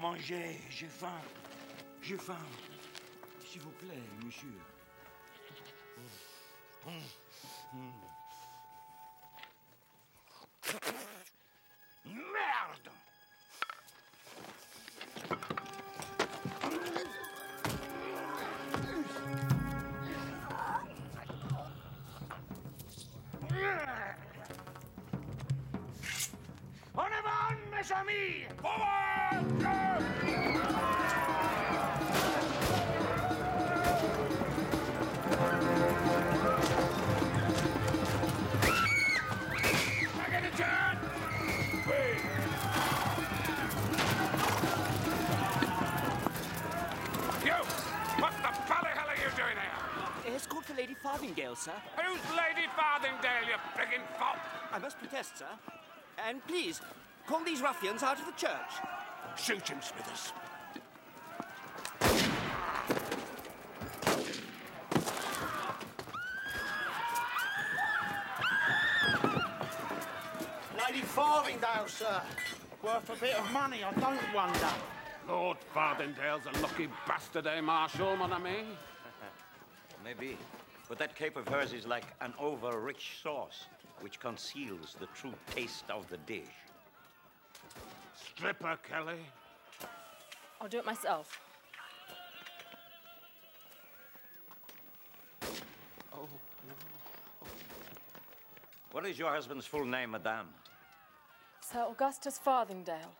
Manger, j'ai faim. J'ai faim. S'il vous plaît, monsieur. Merde En avant, mes amis Farthingdale, sir. Who's Lady Farthingdale, you friggin' fop? I must protest, sir. And please, call these ruffians out of the church. Shoot him, Smithers. Lady Farthingdale, sir. Worth a bit of money, I don't wonder. Lord Farthingdale's a lucky bastard, eh, Marshal, mon ami? Maybe. But that cape of hers is like an over-rich sauce, which conceals the true taste of the dish. Stripper, Kelly. I'll do it myself. Oh, What is your husband's full name, madame? Sir Augustus Farthingdale.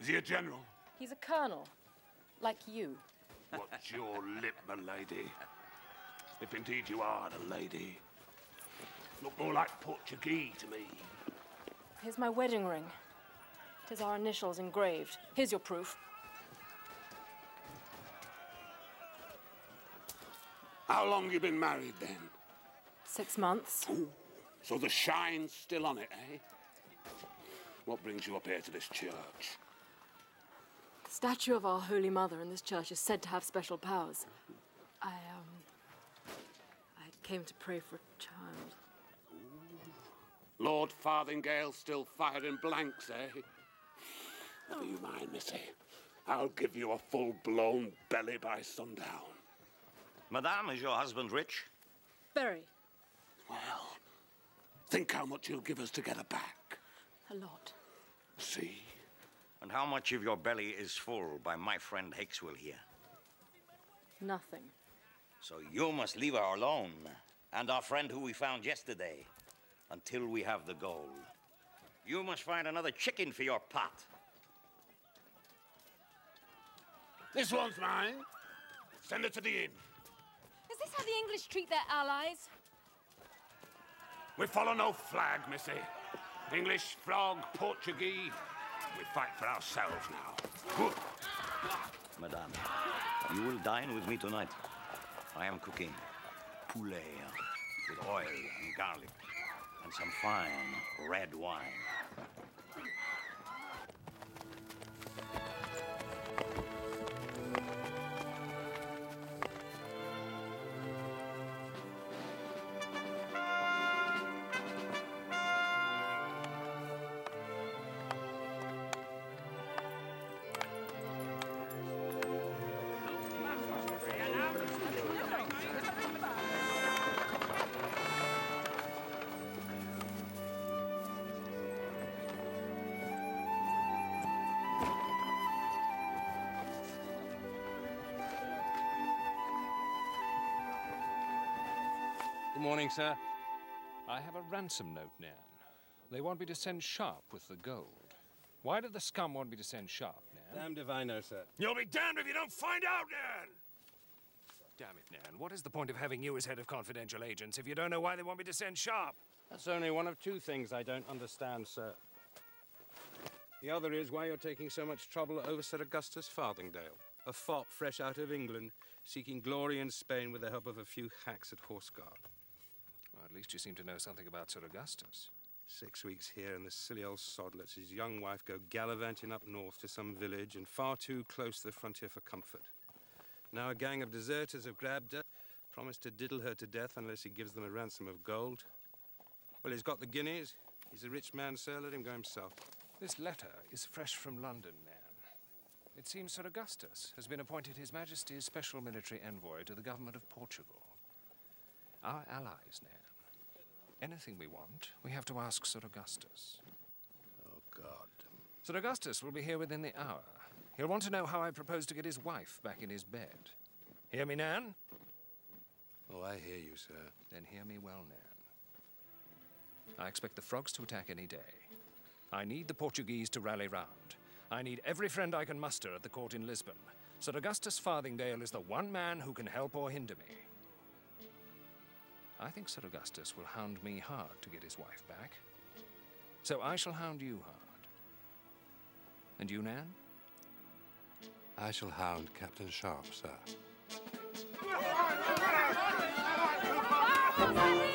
Is he a general? He's a colonel, like you. What's your lip, my lady? If indeed you are the lady. Look more like Portuguese to me. Here's my wedding ring. Tis our initials engraved. Here's your proof. How long you been married then? Six months. So the shine's still on it, eh? What brings you up here to this church? The statue of our Holy Mother in this church is said to have special powers. I, um. I came to pray for a child. Lord Farthingdale still firing blanks, eh? Never you mind, missy. I'll give you a full-blown belly by sundown. Madame, is your husband rich? Very. Well, think how much he'll give us to get her back. A lot. See? And how much of your belly is full by my friend Hakeswill here? Nothing. So you must leave her alone, and our friend who we found yesterday, until we have the gold. You must find another chicken for your pot. This one's mine. Send it to the inn. Is this how the English treat their allies? We follow no flag, missy. English, frog, Portuguese. We fight for ourselves now. Good. Madame, you will dine with me tonight. I am cooking poulet with oil and garlic and some fine red wine. Morning, sir. I have a ransom note, Nairn. They want me to send Sharpe with the gold. Why did the scum want me to send Sharpe, Nairn? Damned if I know, sir. You'll be damned if you don't find out, Nairn! Damn it, Nairn. What is the point of having you as head of confidential agents if you don't know why they want me to send Sharpe? That's only one of two things I don't understand, sir. The other is why you're taking so much trouble over Sir Augustus Farthingdale, a fop fresh out of England, seeking glory in Spain with the help of a few hacks at Horse Guard. At least you seem to know something about Sir Augustus. Six weeks here, and the silly old sod lets his young wife go gallivanting up north to some village and far too close to the frontier for comfort. Now a gang of deserters have grabbed her, promised to diddle her to death unless he gives them a ransom of gold. Well, he's got the guineas. He's a rich man, sir. Let him go himself. This letter is fresh from London, Nairn. It seems Sir Augustus has been appointed His Majesty's Special Military Envoy to the government of Portugal. Our allies, Nairn. Anything we want, we have to ask Sir Augustus. Oh, God. Sir Augustus will be here within the hour. He'll want to know how I propose to get his wife back in his bed. Hear me, Nairn? Oh, I hear you, sir. Then hear me well, Nairn. I expect the frogs to attack any day. I need the Portuguese to rally round. I need every friend I can muster at the court in Lisbon. Sir Augustus Farthingdale is the one man who can help or hinder me. I think Sir Augustus will hound me hard to get his wife back. So I shall hound you hard. And you, Nairn? I shall hound Captain Sharpe, sir.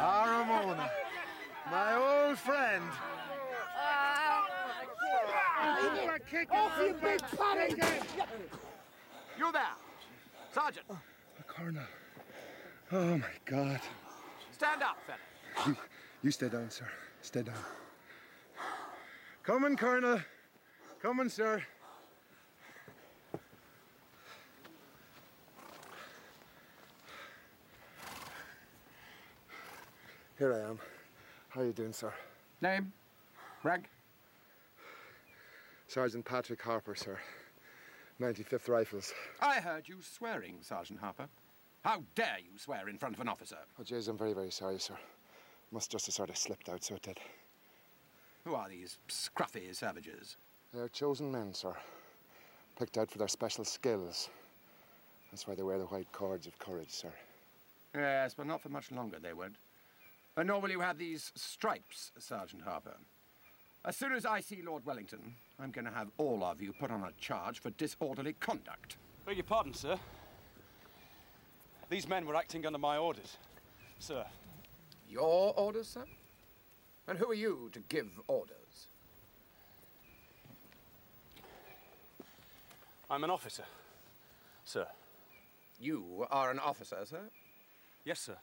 Ah, Ramona, my old friend. Off, you big! You there! Sergeant, Colonel. Oh, my God. stand up, fella. You stay down, sir. Stay down. Coming, Colonel. Coming, sir. Here I am. How are you doing, sir? Name? Rank? Sergeant Patrick Harper, sir. 95th Rifles. I heard you swearing, Sergeant Harper. How dare you swear in front of an officer? Oh, jeez, I'm very, very sorry, sir. Must just have sort of slipped out, so it did. Who are these scruffy savages? They're chosen men, sir. Picked out for their special skills. That's why they wear the white cords of courage, sir. Yes, but not for much longer, they won't. And nor will you have these stripes, Sergeant Harper. As soon as I see Lord Wellington, I'm going to have all of you put on a charge for disorderly conduct. Beg your pardon, sir. These men were acting under my orders, sir. Your orders, sir? And who are you to give orders? I'm an officer, sir. You are an officer, sir? Yes, sir.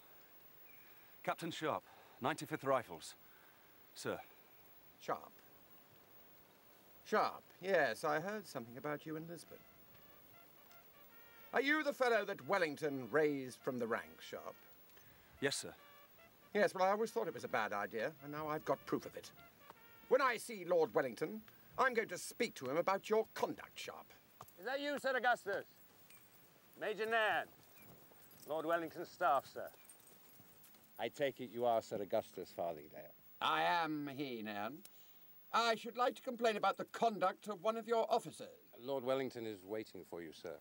Captain Sharpe, 95th Rifles, sir. Sharpe. Sharpe, yes, I heard something about you in Lisbon. Are you the fellow that Wellington raised from the ranks, Sharpe? Yes, sir. Yes, well, I always thought it was a bad idea, and now I've got proof of it. When I see Lord Wellington, I'm going to speak to him about your conduct, Sharpe. Is that you, Sir Augustus? Major Nairn, Lord Wellington's staff, sir. I take it you are Sir Augustus Farthingdale. I am he, Nairn. I should like to complain about the conduct of one of your officers. Lord Wellington is waiting for you, sir.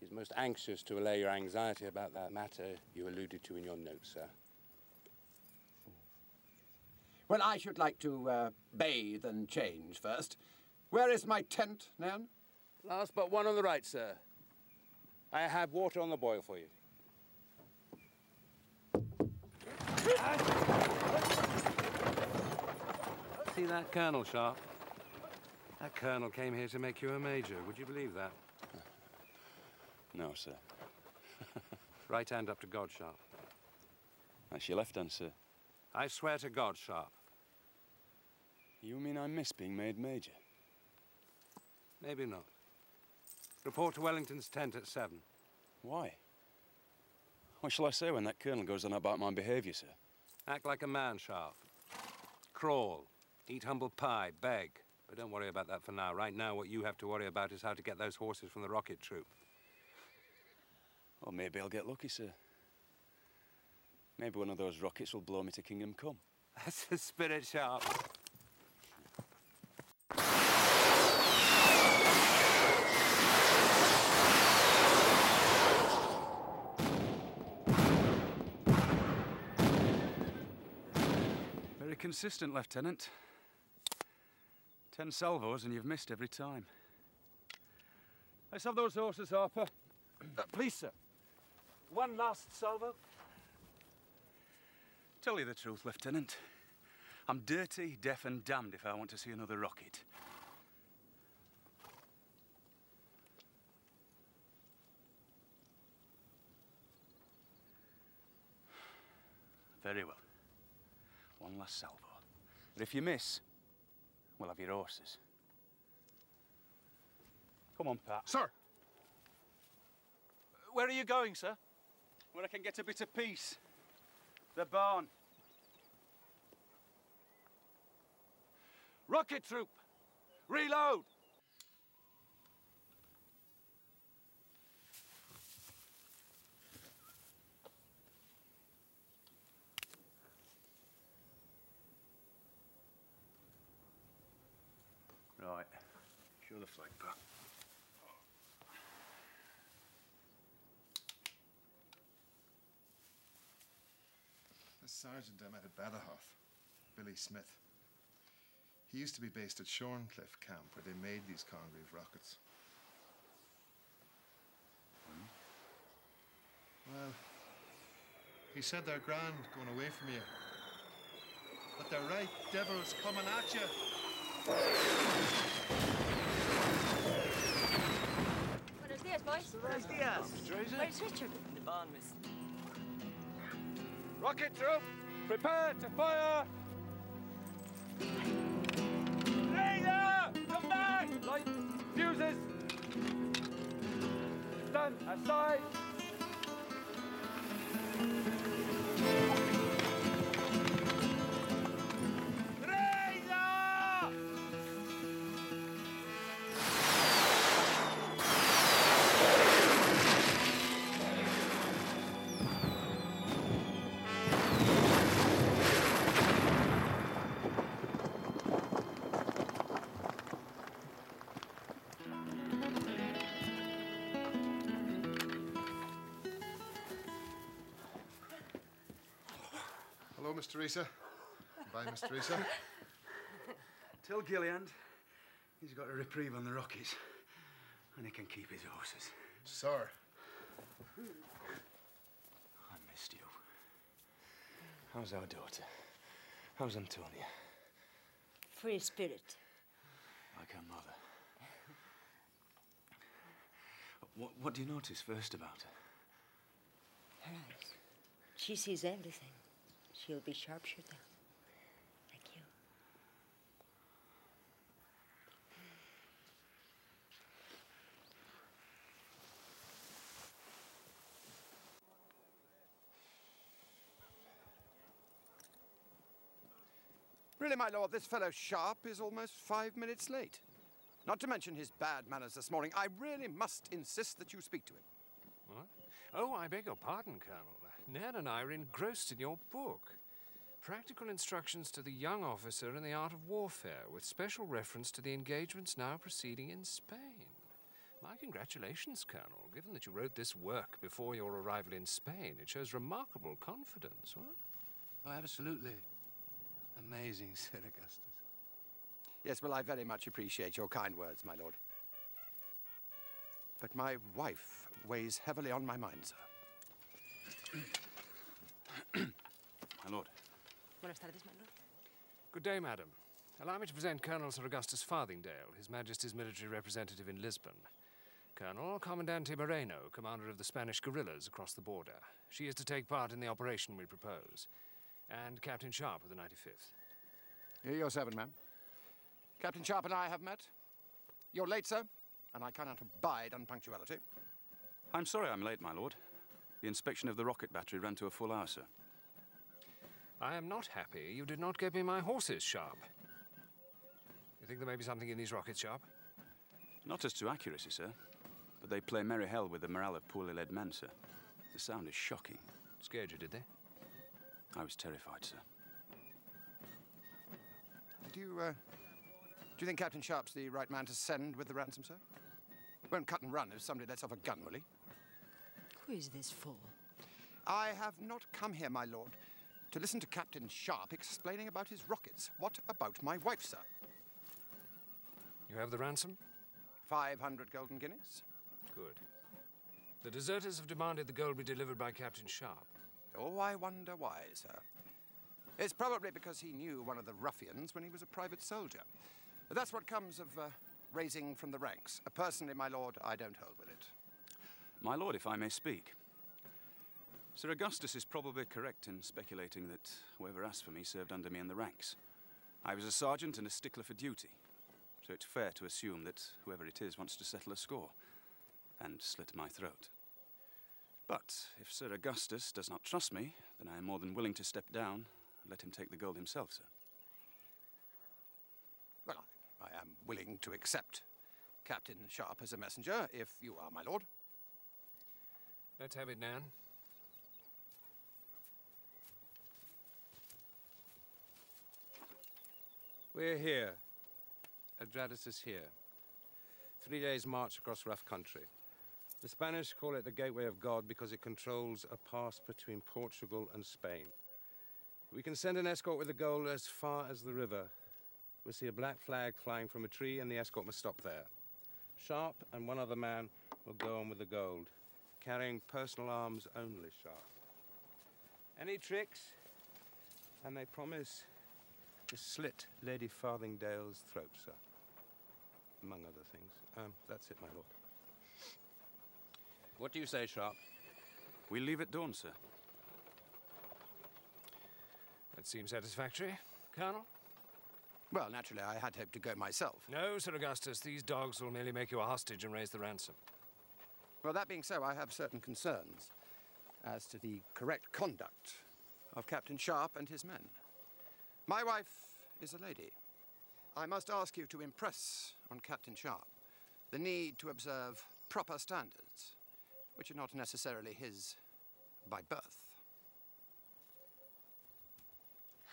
He's most anxious to allay your anxiety about that matter you alluded to in your note, sir. Well, I should like to uh, bathe and change first. Where is my tent, Nairn? Last but one on the right, sir. I have water on the boil for you. See that colonel, Sharpe? That colonel came here to make you a major. Would you believe that? No, sir. Right hand up to God, Sharpe. That's your left hand, sir. I swear to God, Sharpe. You mean I miss being made major? Maybe not. Report to Wellington's tent at seven. Why? What shall I say when that colonel goes on about my behaviour, sir? Act like a man, Sharpe. Crawl. Eat humble pie. Beg. But don't worry about that for now. Right now, what you have to worry about is how to get those horses from the rocket troop. Well, maybe I'll get lucky, sir. Maybe one of those rockets will blow me to Kingdom Come. That's the spirit, Sharpe. Inconsistent, Lieutenant. Ten salvos and you've missed every time. Let's have those horses, Harper. Uh, please, sir. One last salvo. Tell you the truth, Lieutenant. I'm dirty, deaf, and damned if I want to see another rocket. Very well. One last salvo. But if you miss, we'll have your horses. Come on, Pat. Sir! Where are you going, sir? Where I can get a bit of peace. The barn. Rocket troop! Reload! Right. The Pat. The sergeant I met at Badajoz, Billy Smith. He used to be based at Shorncliffe camp where they made these Congreve rockets. Well, he said they're grand going away from you. But they're right devils coming at you. Buenos dias, boys. Buenos dias. Where's Richard? In the barn, miss. Rocket troop, prepare to fire! Raider! Come back! Light fuses! Stand aside! Teresa. Bye, Miss Teresa. Tell Gilliland he's got a reprieve on the Rockies and he can keep his horses. Sir. I missed you. How's our daughter? How's Antonia? Free spirit. Like her mother. What, what do you notice first about her? Her eyes. She sees everything. She'll be sharpshooter. Like you. Really, my lord, this fellow Sharpe is almost five minutes late. Not to mention his bad manners this morning. I really must insist that you speak to him. What? Oh, I beg your pardon, Colonel. Ned and I are engrossed in your book. Practical instructions to the young officer in the art of warfare, with special reference to the engagements now proceeding in Spain. My congratulations, Colonel. Given that you wrote this work before your arrival in Spain, it shows remarkable confidence. What? Oh, absolutely. Amazing, said Augustus. Yes, well, I very much appreciate your kind words, my lord. But my wife weighs heavily on my mind, sir. My lord. Buenas tardes, my lord. Good day, madam. Allow me to present Colonel Sir Augustus Farthingdale, His Majesty's military representative in Lisbon. Colonel Commandante Moreno, commander of the Spanish guerrillas across the border. She is to take part in the operation we propose. And Captain Sharpe of the 95th. Here your servant, ma'am. Captain Sharpe and I have met. You're late, sir, and I cannot abide unpunctuality. I'm sorry I'm late, my lord. The inspection of the rocket battery ran to a full hour, sir. I am not happy you did not get me my horses, Sharpe. You think there may be something in these rockets, Sharpe? Not as to accuracy, sir, but they play merry hell with the morale of poorly led men, sir. The sound is shocking. Scared you, did they? I was terrified, sir. Do you, uh, do you think Captain Sharpe's the right man to send with the ransom, sir? Won't cut and run if somebody lets off a gun, will he? Who is this for? I have not come here, my lord, To listen to Captain Sharpe explaining about his rockets. What about my wife, sir? You have the ransom? 500 golden guineas. Good. The deserters have demanded the gold be delivered by Captain Sharpe. Oh, I wonder why, sir. It's probably because he knew one of the ruffians when he was a private soldier. That's what comes of uh, raising from the ranks. Uh, personally, my lord, I don't hold with it. My lord, if I may speak. Sir Augustus is probably correct in speculating that whoever asked for me served under me in the ranks. I was a sergeant and a stickler for duty, so it's fair to assume that whoever it is wants to settle a score and slit my throat. But if Sir Augustus does not trust me, then I am more than willing to step down and let him take the gold himself, sir. Well, I, am willing to accept Captain Sharpe as a messenger, if you are, my lord. Let's have it, Nairn. We're here. Adrados is here. Three days' march across rough country. The Spanish call it the Gateway of God because it controls a pass between Portugal and Spain. We can send an escort with the gold as far as the river. We'll see a black flag flying from a tree, and the escort must stop there. Sharpe and one other man will go on with the gold, carrying personal arms only, Sharpe. Any tricks? And they promise to slit Lady Farthingdale's throat, sir. Among other things. Um, that's it, my lord. What do you say, Sharpe? We leave at dawn, sir. That seems satisfactory, Colonel. Well, naturally, I had hoped to go myself. No, Sir Augustus. These dogs will merely make you a hostage and raise the ransom. Well, that being so, I have certain concerns as to the correct conduct of Captain Sharpe and his men. My wife is a lady. I must ask you to impress on Captain Sharpe the need to observe proper standards, which are not necessarily his by birth.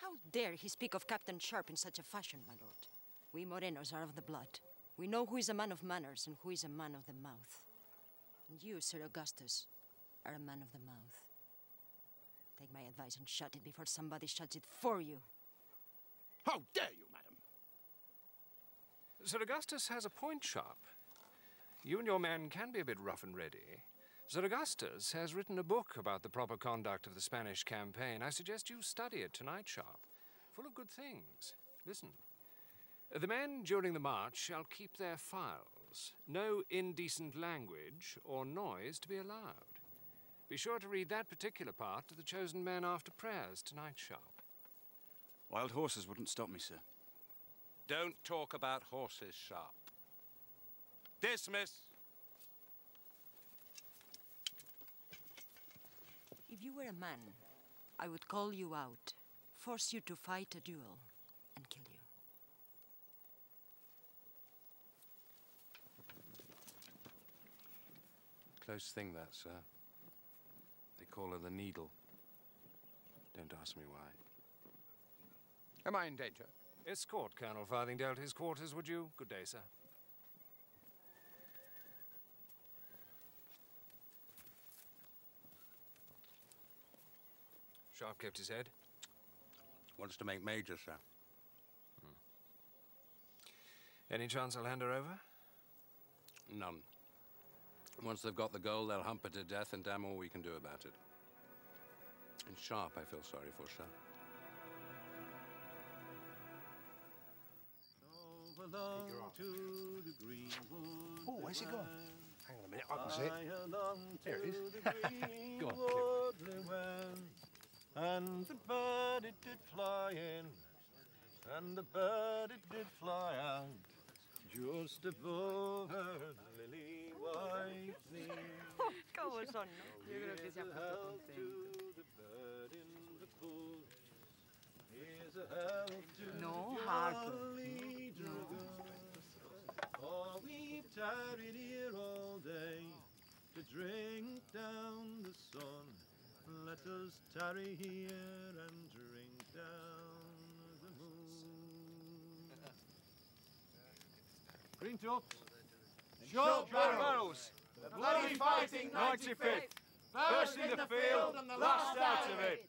How dare he speak of Captain Sharpe in such a fashion, my lord? We Morenos are of the blood. We know who is a man of manners and who is a man of the mouth. And you, Sir Augustus, are a man of the mouth. Take my advice and shut it before somebody shuts it for you. How dare you, madam? Sir Augustus has a point, Sharpe. You and your men can be a bit rough and ready. Sir Augustus has written a book about the proper conduct of the Spanish campaign. I suggest you study it tonight, Sharpe. Full of good things. Listen. The men during the march shall keep their files. No indecent language or noise to be allowed. Be sure to read that particular part to the chosen men after prayers tonight, Sharpe. Wild horses wouldn't stop me, sir. Don't talk about horses, Sharpe. Dismiss. If you were a man, I would call you out, force you to fight a duel, and kill you. Close thing, that, sir. They call her the Needle. Don't ask me why. Am I in danger? Escort Colonel Farthingdale to his quarters, would you? Good day, sir. Sharpe kept his head. Wants to make major, sir. Hmm. Any chance I'll hand her over? None. Once they've got the gold, they'll hump her to death, and damn all we can do about it. And Sharpe, I feel sorry for, sir. Oh, where's he gone? Hang on a minute, I can see it. There it is. Go on, And the bird it did fly in, and the bird it did fly out, just above her knee. ¿Cómo son, no? Yo. No, we've tarried here all day to drink down the sun. Let us tarry here and drink down the moon. Green Tups. Joel Barrows, the bloody fighting 95th, first in the field and the last out of it.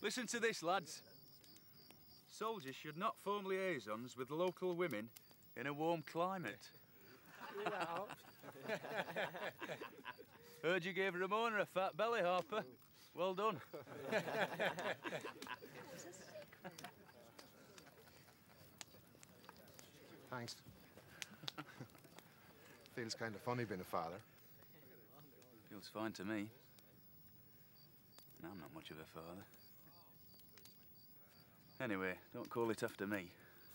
Listen to this, lads. Soldiers should not form liaisons with local women in a warm climate. Heard you gave Ramona a fat belly, Harper. Well done. Thanks. Feels kind of funny being a father. Feels fine to me. I'm not much of a father. Anyway, don't call it after me.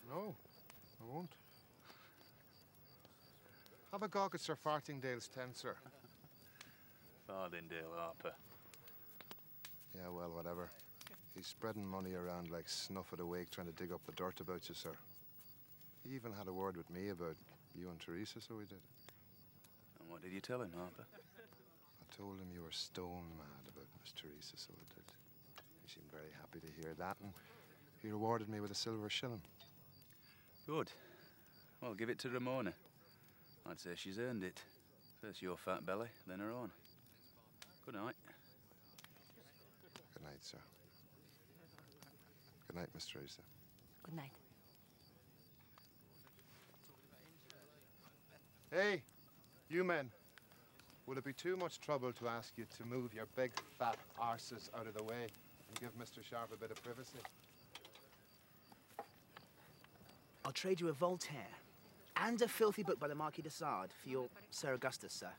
No, I won't. Have a gog at Sir Fartingdale's tent, sir. Farthingdale, Harper. Yeah, well, whatever. He's spreading money around like snuff at a wake trying to dig up the dirt about you, sir. He even had a word with me about you and Teresa, so he did. And what did you tell him, Harper? I told him you were stone mad about Miss Teresa, so I did. He seemed very happy to hear that, and he rewarded me with a silver shilling. Good. Well, give it to Ramona. I'd say she's earned it. First your fat belly, then her own. Good night. Good night, sir. Good night, Miss Teresa. Good night. Hey, you men. Would it be too much trouble to ask you to move your big fat arses out of the way and give Mr. Sharpe a bit of privacy? I'll trade you a Voltaire and a filthy book by the Marquis de Sade for your Sir Augustus, sir.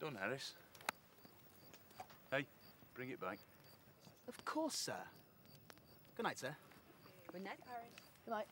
Done, Harris. Hey, bring it back. Of course, sir. Good night, sir. Good night, Paris. Good night.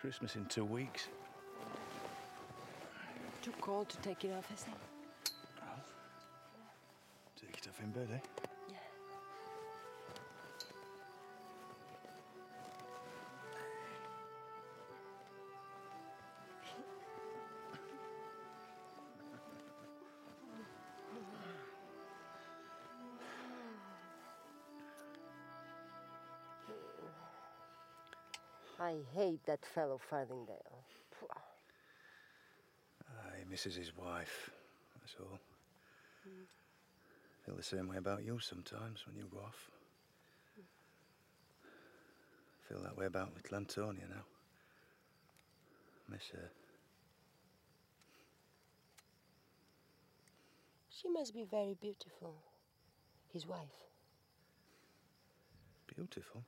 Christmas in two weeks. Too cold to take it off, Hissing. Take it off in bed, eh? I hate that fellow Farthingdale. He misses his wife, that's all. Feel the same way about you sometimes when you go off. Feel that way about little Antonia now. Miss her. She must be very beautiful. His wife. Beautiful.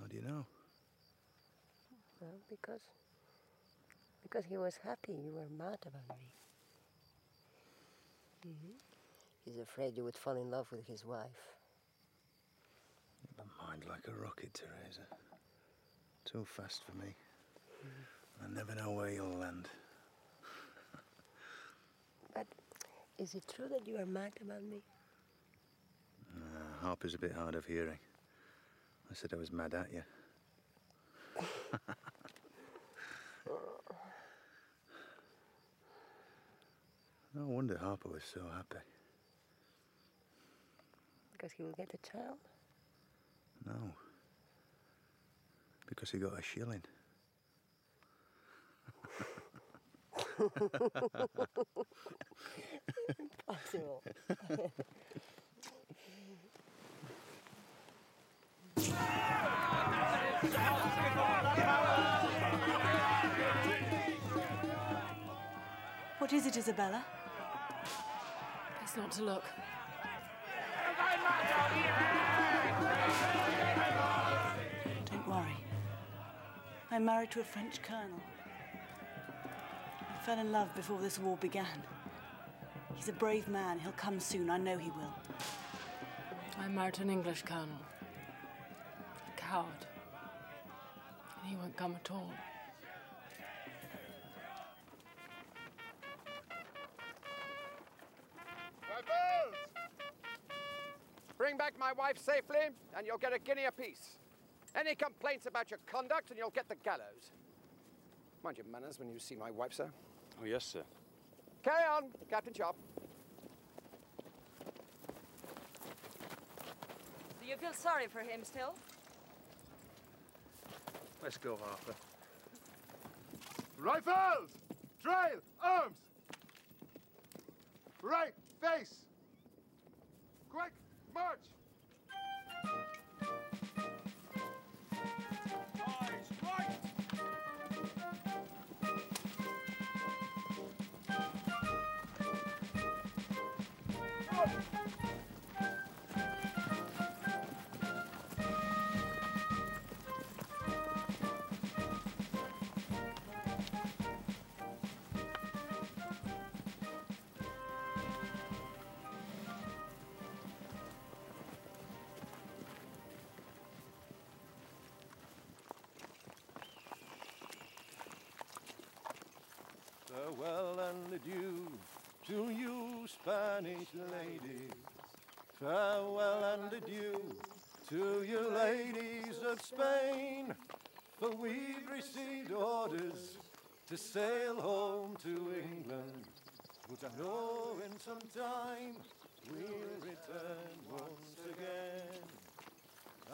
How do you know? Well, because because he was happy you were mad about me. hmm He's afraid you would fall in love with his wife. A mind like a rocket, Teresa. Too fast for me. I never know where you'll land. But is it true that you are mad about me? Uh, Harper's a bit hard of hearing. I said I was mad at you. no wonder Harper was so happy. Because he will get a child? No. Because he got a shilling. Impossible. What is it, Isabella? Best not to look. Don't worry. I'm married to a French colonel. I fell in love before this war began. He's a brave man. He'll come soon. I know he will. I'm married to an English colonel. Coward. And he won't come at all. Rifles! Bring back my wife safely, and you'll get a guinea apiece. Any complaints about your conduct, and you'll get the gallows. Mind your manners when you see my wife, sir. Oh, yes, sir. Carry on, Captain Sharpe. Do you feel sorry for him still? Let's go, Harper. Rifles! Trail! Arms! Right! Face! Quick! March! Farewell and adieu to you, Spanish ladies. Farewell and adieu to you, ladies of Spain. For we've received orders to sail home to England. But I know in some time we'll return once again.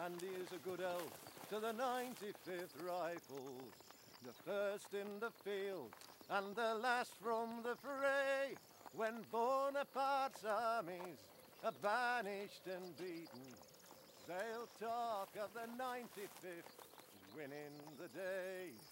And here's a good health to the 95th Rifles, the first in the field and the last from the fray. When Bonaparte's armies are banished and beaten, they'll talk of the 95th winning the day.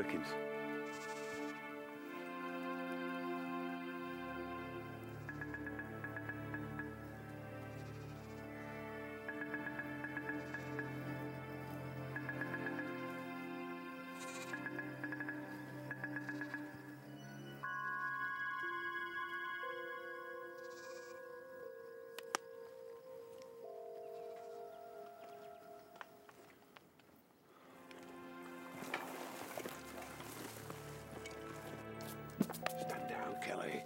Perkins. Kelly.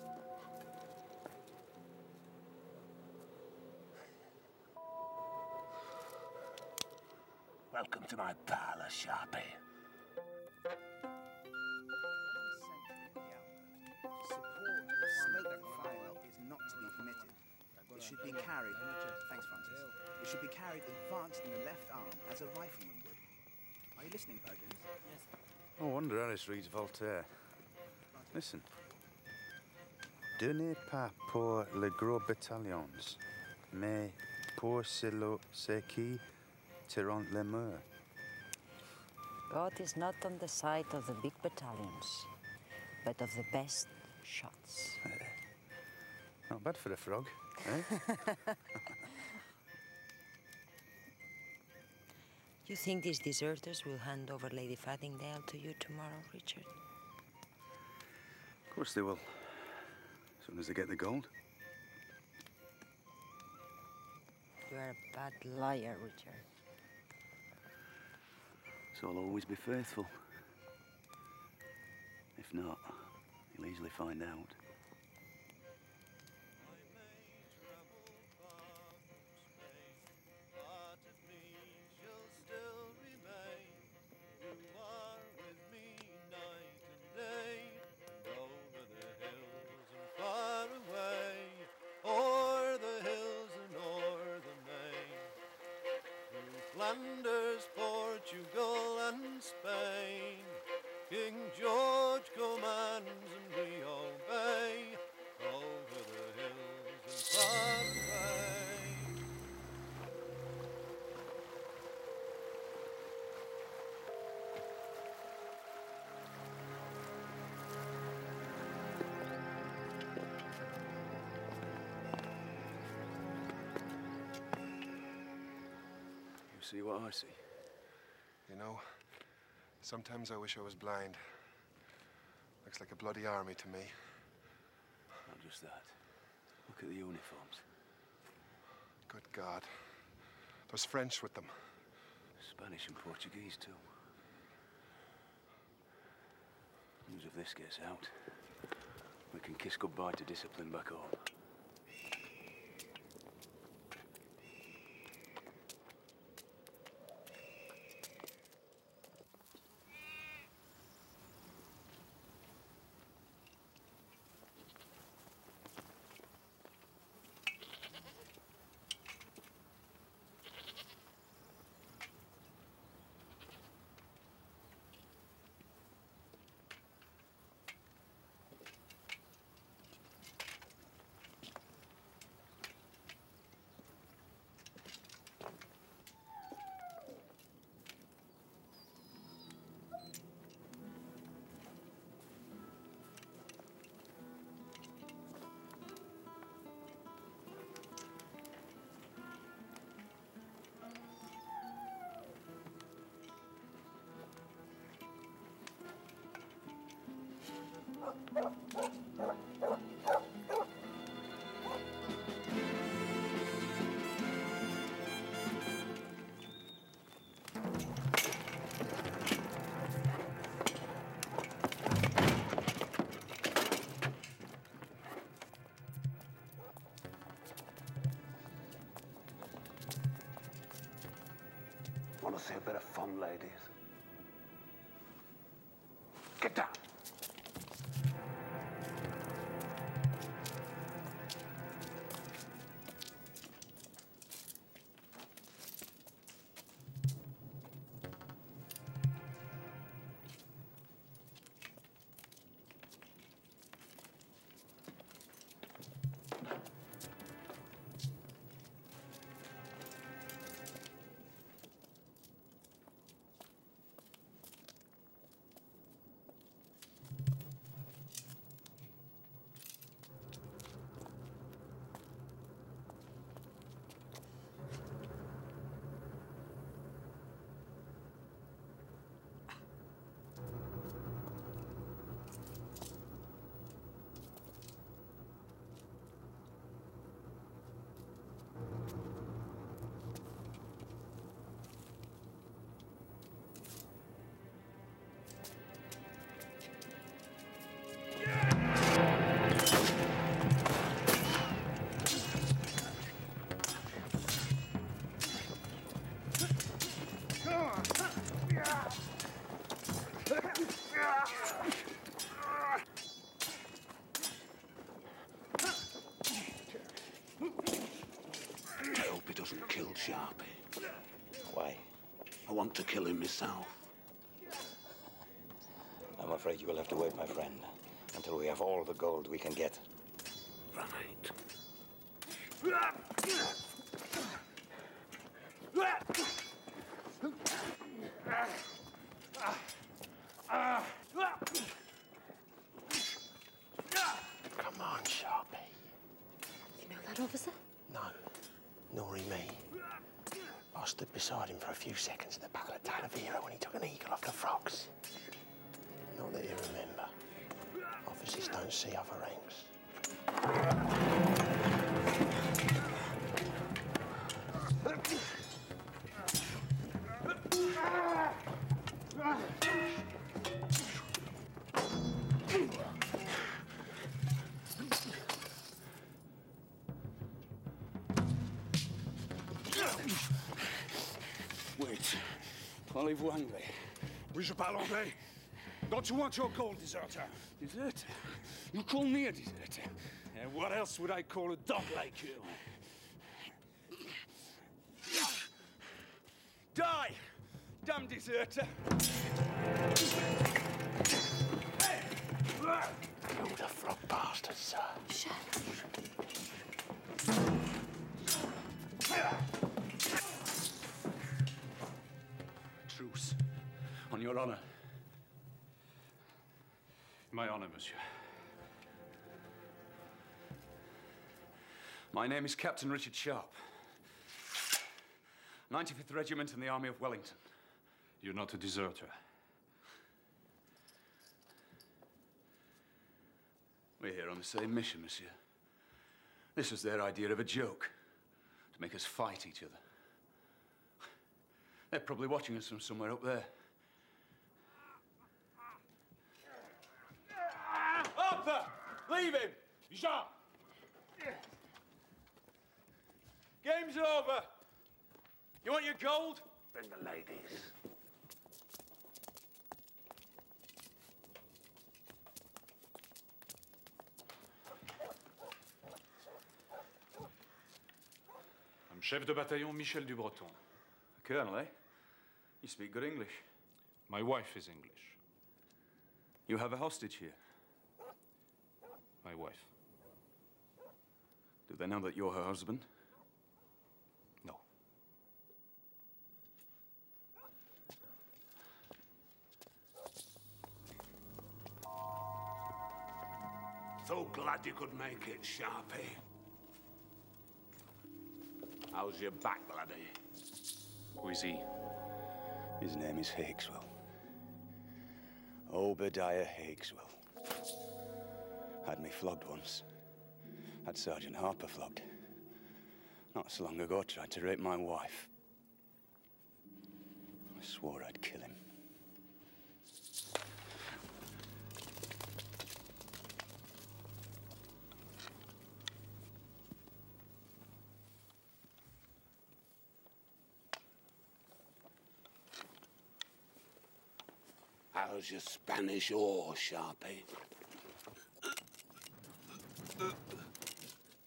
Welcome to my parlor, Sharpie. Support or smoke fire is not to be permitted. It should be carried. Thanks, Francis. It should be carried advanced in the left arm as a rifleman would. Are you listening, Perkins? Yes. No wonder Alice reads Voltaire. Listen. Donnez pas pour les gros bataillons, mais pour ceux qui tirent les murs. God is not on the side of the big battalions, but of the best shots. Not bad for a frog, eh? You think these deserters will hand over Lady Farthingdale to you tomorrow, Richard? Of course they will. As soon as they get the gold. You are a bad liar, Richard. So I'll always be faithful. If not, you'll easily find out. Flanders, Portugal, and Spain. King George commands and we obey, see what I see. You know, sometimes I wish I was blind. Looks like a bloody army to me. Not just that. Look at the uniforms. Good God. There's French with them. Spanish and Portuguese, too. News of this gets out. We can kiss goodbye to discipline back home. Want to see a bit of fun, ladies? Sharpie. Why? I want to kill him myself. I'm afraid you will have to wait, my friend, until we have all the gold we can get. Right. Parlez-vous anglais? Oui, je parle anglais. Don't you want your gold, deserter? Deserter? You call me a deserter? And what else would I call a dog like you? Die, damn deserter! You My name is Captain Richard Sharpe. 95th Regiment in the Army of Wellington. You're not a deserter. We're here on the same mission, monsieur. This was their idea of a joke to make us fight each other. They're probably watching us from somewhere up there. Arthur! Leave him! Jean! Game's over. You want your gold? Bring the ladies. I'm chef de bataillon Michel Dubreton. Colonel, eh? You speak good English. My wife is English. You have a hostage here. My wife. Do they know that you're her husband? So glad you could make it, Sharpie. How's your back, laddie? Who is he? His name is Hakeswill. Obadiah Hakeswill. Had me flogged once. Had Sergeant Harper flogged. Not so long ago, tried to rape my wife. I swore I'd kill him. How's your Spanish oar, Sharpie?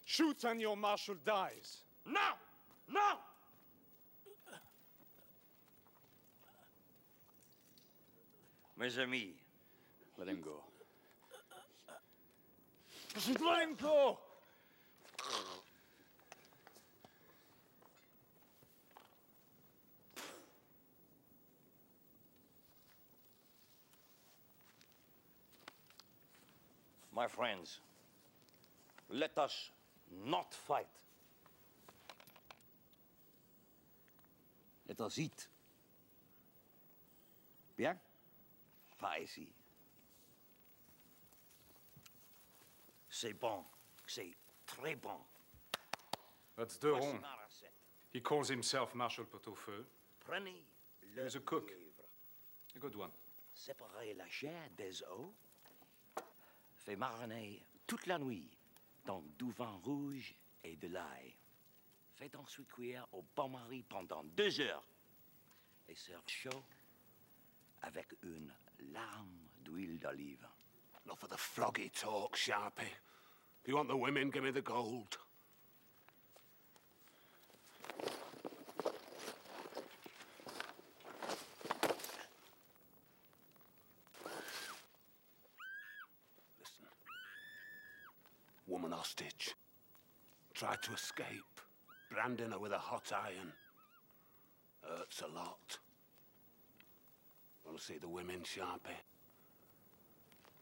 Shoot and your marshal dies. Now! Now! Mes amis, Let him go. Let him go! My friends, let us not fight. Let us eat. Bien? Pas ici. C'est bon. C'est très bon. That's De Ron. He calls himself Marshal Pot-au-Feu. Prenez He le was a cook. A good one. Séparez la chair des os. Fait mariner toute la nuit dans du vin rouge et de l'ail. Faites ensuite cuire au bain-marie pendant deux heures. Et serve chaud avec une larme d'huile d'olive. Enough of the froggy talk, Sharpie. If you want the women, give me the gold. Tried to escape. Branding her with a hot iron. Hurts a lot. Want to see the women, Sharpie?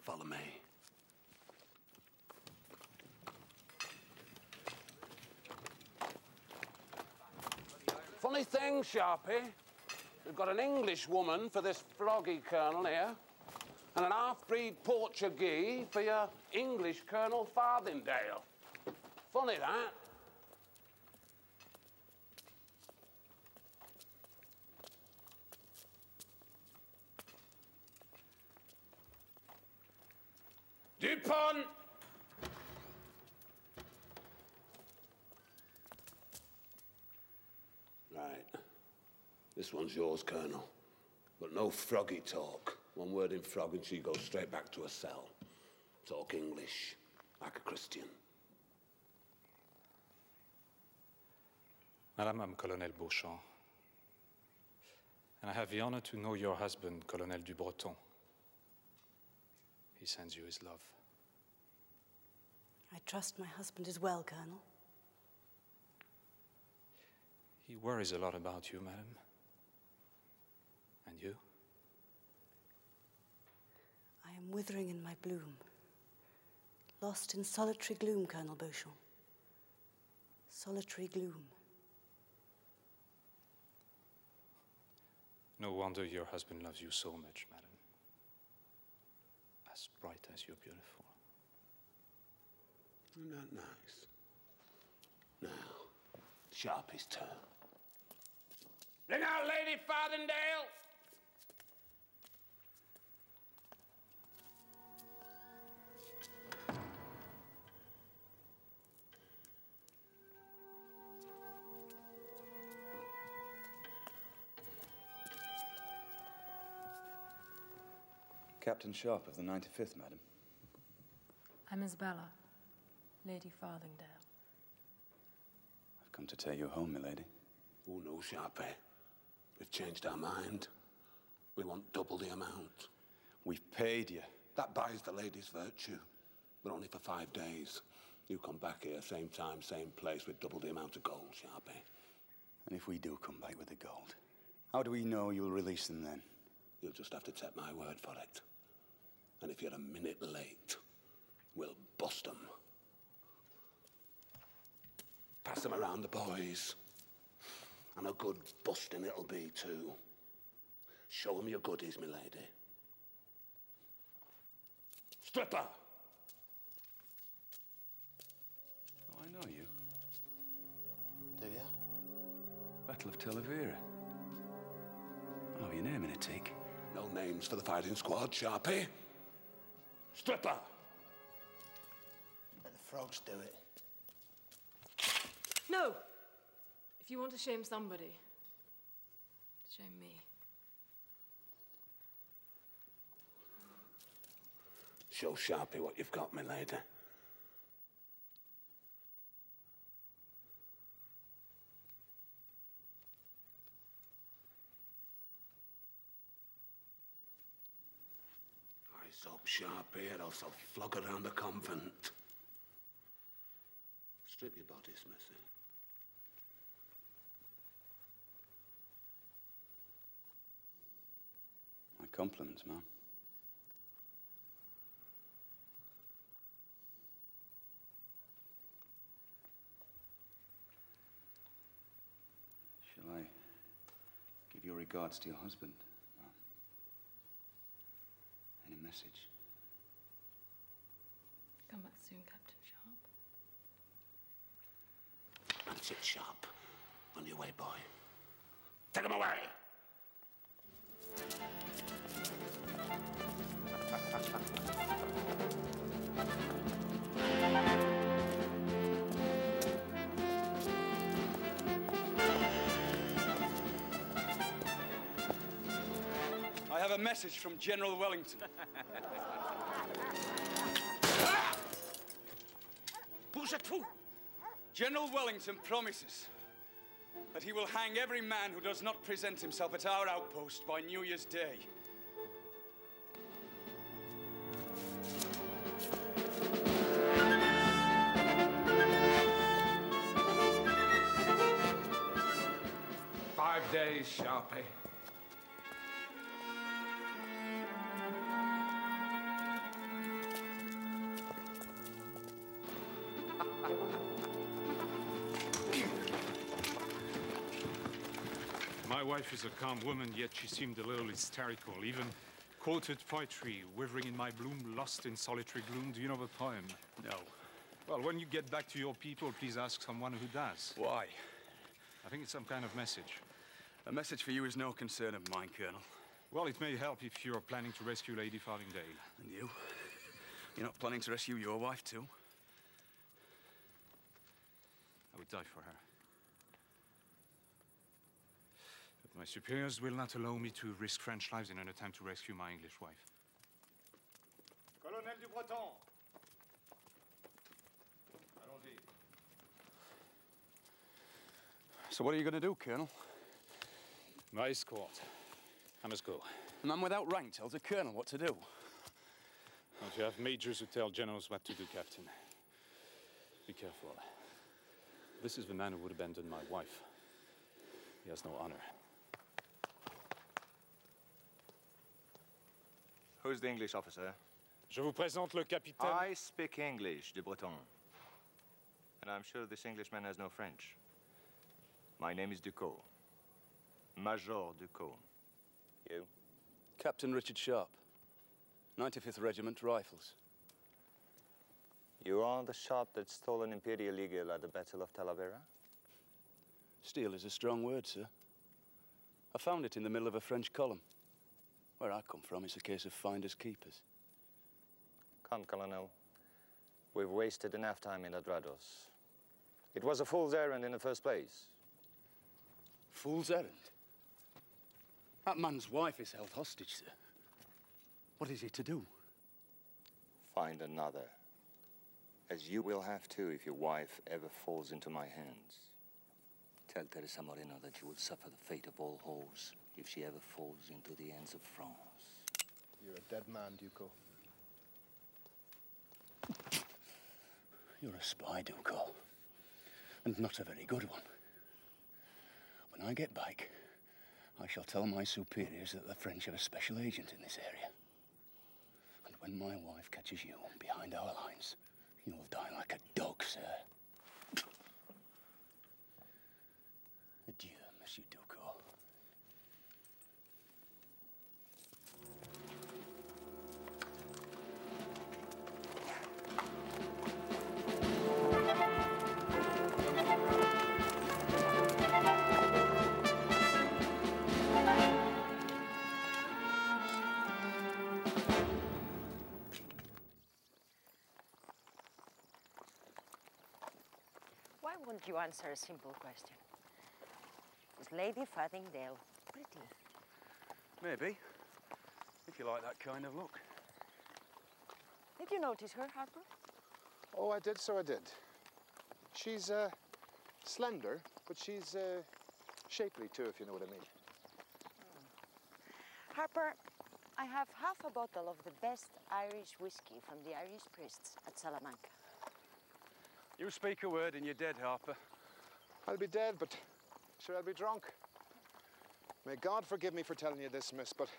Follow me. Funny thing, Sharpie. We've got an English woman for this floggy colonel here, and an half-breed Portuguese for your English Colonel Farthingdale. Funny that. Dupont! Right. This one's yours, Colonel. But no froggy talk. One word in frog and she goes straight back to her cell. Talk English, like a Christian. Madame, I'm Colonel Beauchamp. And I have the honor to know your husband, Colonel Dubreton. He sends you his love. I trust my husband is well, Colonel. He worries a lot about you, madam. And you? I am withering in my bloom. Lost in solitary gloom, Colonel Beauchamp. Solitary gloom. No wonder your husband loves you so much, madam. As bright as you're beautiful. Isn't that nice? Now, Sharpie's turn. Look out, Lady Farthingdale! Captain Sharpe of the 95th, madam. I'm Isabella, Lady Farthingdale. I've come to take you home, milady. Oh, no, Sharpie. We've changed our mind. We want double the amount. We've paid you. That buys the lady's virtue, but only for five days. You come back here, same time, same place, with double the amount of gold, Sharpie. And if we do come back with the gold, how do we know you'll release them then? You'll just have to take my word for it. And if you're a minute late, we'll bust them. Pass them around the boys. And a good busting it'll be, too. Show them your goodies, my lady. Stripper! Oh, I know you. Do you? Battle of Talavera. I'll have your name in a tick. No names for the fighting squad, Sharpie. Stripper! Let the frogs do it. No! If you want to shame somebody, shame me. Show Sharpie what you've got, my lady. Eyes up, Sharpie, or else I'll flog around the convent. Strip your body, Smithy. My compliments, ma'am. Shall I give your regards to your husband, ma'am? Any message? Come back soon, Captain Sharpe. And sit sharp. On your way, boy. Take him away! I have a message from General Wellington. General Wellington promises that he will hang every man who does not present himself at our outpost by New Year's Day. Five days, Sharpie. Wife is a calm woman, yet she seemed a little hysterical. Even quoted poetry, withering in my bloom, lost in solitary gloom. Do you know the poem? No. Well, when you get back to your people, please ask someone who does. Why? I think it's some kind of message. A message for you is no concern of mine, Colonel. Well, it may help if you're planning to rescue Lady Farthingdale. And you? You're not planning to rescue your wife, too? I would die for her. But my superiors will not allow me to risk French lives in an attempt to rescue my English wife. Colonel Dubreton. Allons-y. So what are you going to do, Colonel? My escort. I must go. A man without rank tells a colonel what to do. Don't you have majors who tell generals what to do, Captain? Be careful. This is the man who would abandon my wife. He has no honor. Who's the English officer? Je vous présente le capitaine. I speak English, Dubreton. And I'm sure this Englishman has no French. My name is Ducos. Major Ducos. You? Captain Richard Sharpe, 95th Regiment Rifles. You are the Sharpe that stole an Imperial Eagle at the Battle of Talavera? Steal is a strong word, sir. I found it in the middle of a French column. Where I come from, it's a case of finders keepers. Come, Colonel. We've wasted enough time in Adrados. It was a fool's errand in the first place. Fool's errand? That man's wife is held hostage, sir. What is he to do? Find another. As you will have to if your wife ever falls into my hands. Tell Teresa Moreno that you will suffer the fate of all whores if she ever falls into the hands of France. You're a dead man, Ducos. You're a spy, Ducos. And not a very good one. When I get back, I shall tell my superiors that the French have a special agent in this area. And when my wife catches you behind our lines, you'll die like a dog, sir. Adieu, Monsieur Ducos. Won't you answer a simple question? Is Lady Farthingdale pretty? Maybe. If you like that kind of look. Did you notice her, Harper? Oh, I did, so I did. She's uh, slender, but she's uh, shapely too, if you know what I mean. Harper, I have half a bottle of the best Irish whiskey from the Irish priests at Salamanca. You speak a word and you're dead, Harper. I'll be dead, but sure I'll be drunk. May God forgive me for telling you this, miss, but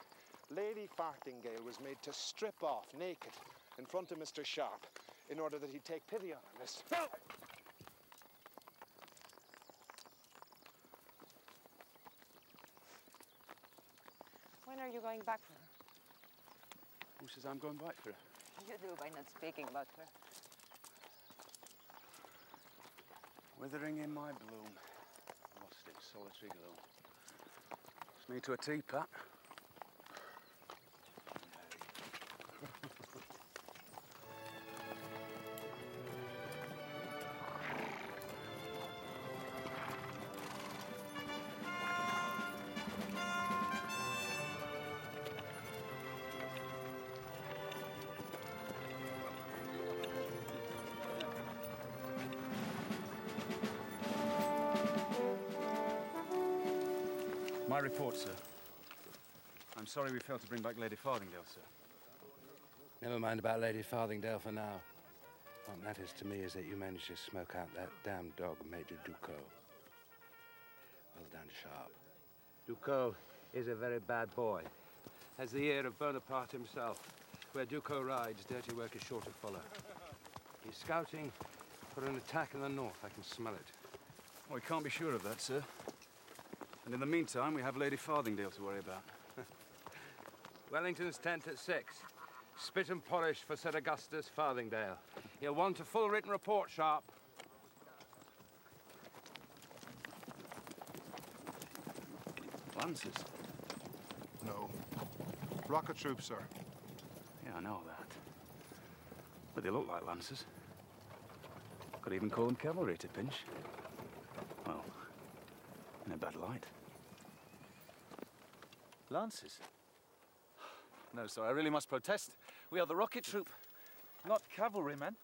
Lady Farthingdale was made to strip off naked in front of Mr. Sharpe in order that he'd take pity on her, miss. When are you going back for her? Who says I'm going back for her? You do by not speaking about her. Withering in my bloom, lost in solitary gloom. It's me to a teapot. Report, sir. I'm sorry we failed to bring back Lady Farthingdale, sir. Never mind about Lady Farthingdale for now. What matters to me is that you managed to smoke out that damn dog, Major Ducos. Well done, Sharpe. Ducos is a very bad boy. Has the ear of Bonaparte himself. Where Ducos rides, dirty work is sure to follow. He's scouting for an attack in the north. I can smell it. We can't be sure of that, sir. And in the meantime, we have Lady Farthingdale to worry about. Wellington's tent at six. Spit and polish for Sir Augustus Farthingdale. He'll want a full written report, Sharpe. Lancers? No. Rocket troops, sir. Yeah, I know that. But they look like lancers. Could even call them cavalry to pinch. Well, in a bad light. Lancers? No, sir, I really must protest. We are the rocket troop, not cavalrymen.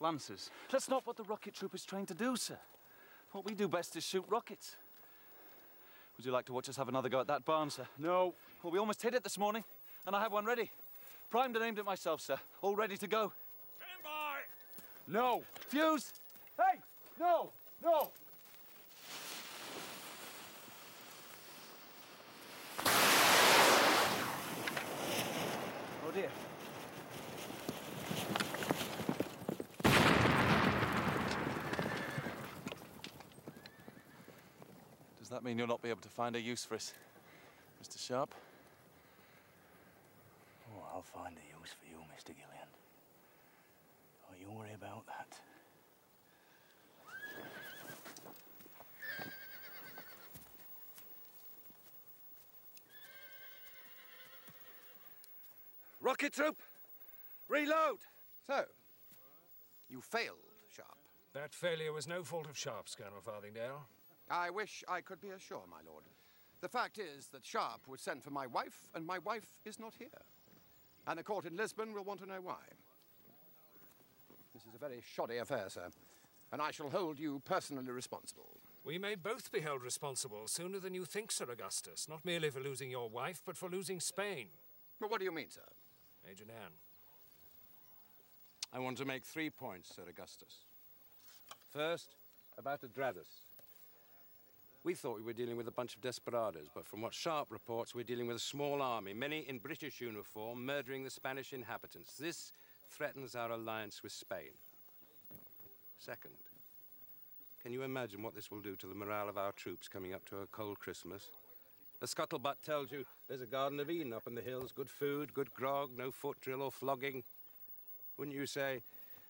Lancers? That's not what the rocket troop is trained to do, sir. What we do best is shoot rockets. Would you like to watch us have another go at that barn, sir? No. Well, we almost hit it this morning, and I have one ready. Primed and aimed at myself, sir. All ready to go. No. Fuse. Hey, no, no. Oh dear. Does that mean you'll not be able to find a use for us, Mr. Sharpe? Rocket troop, reload! So, you failed, Sharpe. That failure was no fault of Sharpe's, Colonel Farthingdale. I wish I could be as sure, my lord. The fact is that Sharpe was sent for my wife, and my wife is not here. And the court in Lisbon will want to know why. This is a very shoddy affair, sir, and I shall hold you personally responsible. We may both be held responsible sooner than you think, Sir Augustus, not merely for losing your wife, but for losing Spain. But what do you mean, sir? Major Nairn. I want to make three points, Sir Augustus. First, about Adrados. We thought we were dealing with a bunch of desperados, but from what Sharpe reports, we're dealing with a small army, many in British uniform, murdering the Spanish inhabitants. This threatens our alliance with Spain. Second, can you imagine what this will do to the morale of our troops coming up to a cold Christmas? The scuttlebutt tells you there's a Garden of Eden up in the hills, good food, good grog, no foot drill or flogging. Wouldn't you say,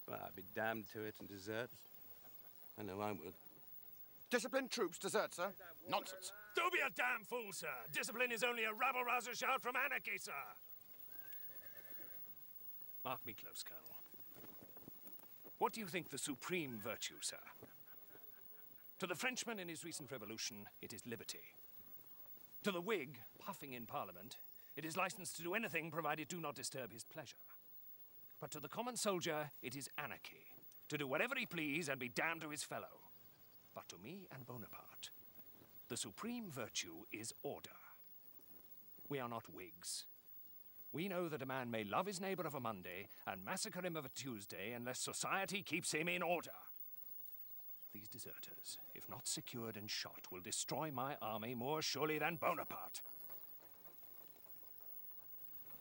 well, I'd be damned to it and desert? I know I would. Disciplined troops desert, sir? Nonsense. Don't be a damn fool, sir. Discipline is only a rabble-rouser shout from anarchy, sir. Mark me close, Colonel. What do you think the supreme virtue, sir? To the Frenchman in his recent revolution, it is liberty. To the Whig, puffing in Parliament, it is licensed to do anything provided do not disturb his pleasure. But to the common soldier, it is anarchy, to do whatever he please and be damned to his fellow. But to me and Bonaparte, the supreme virtue is order. We are not Whigs. We know that a man may love his neighbor of a Monday and massacre him of a Tuesday unless society keeps him in order. These deserters, if not secured and shot, will destroy my army more surely than Bonaparte.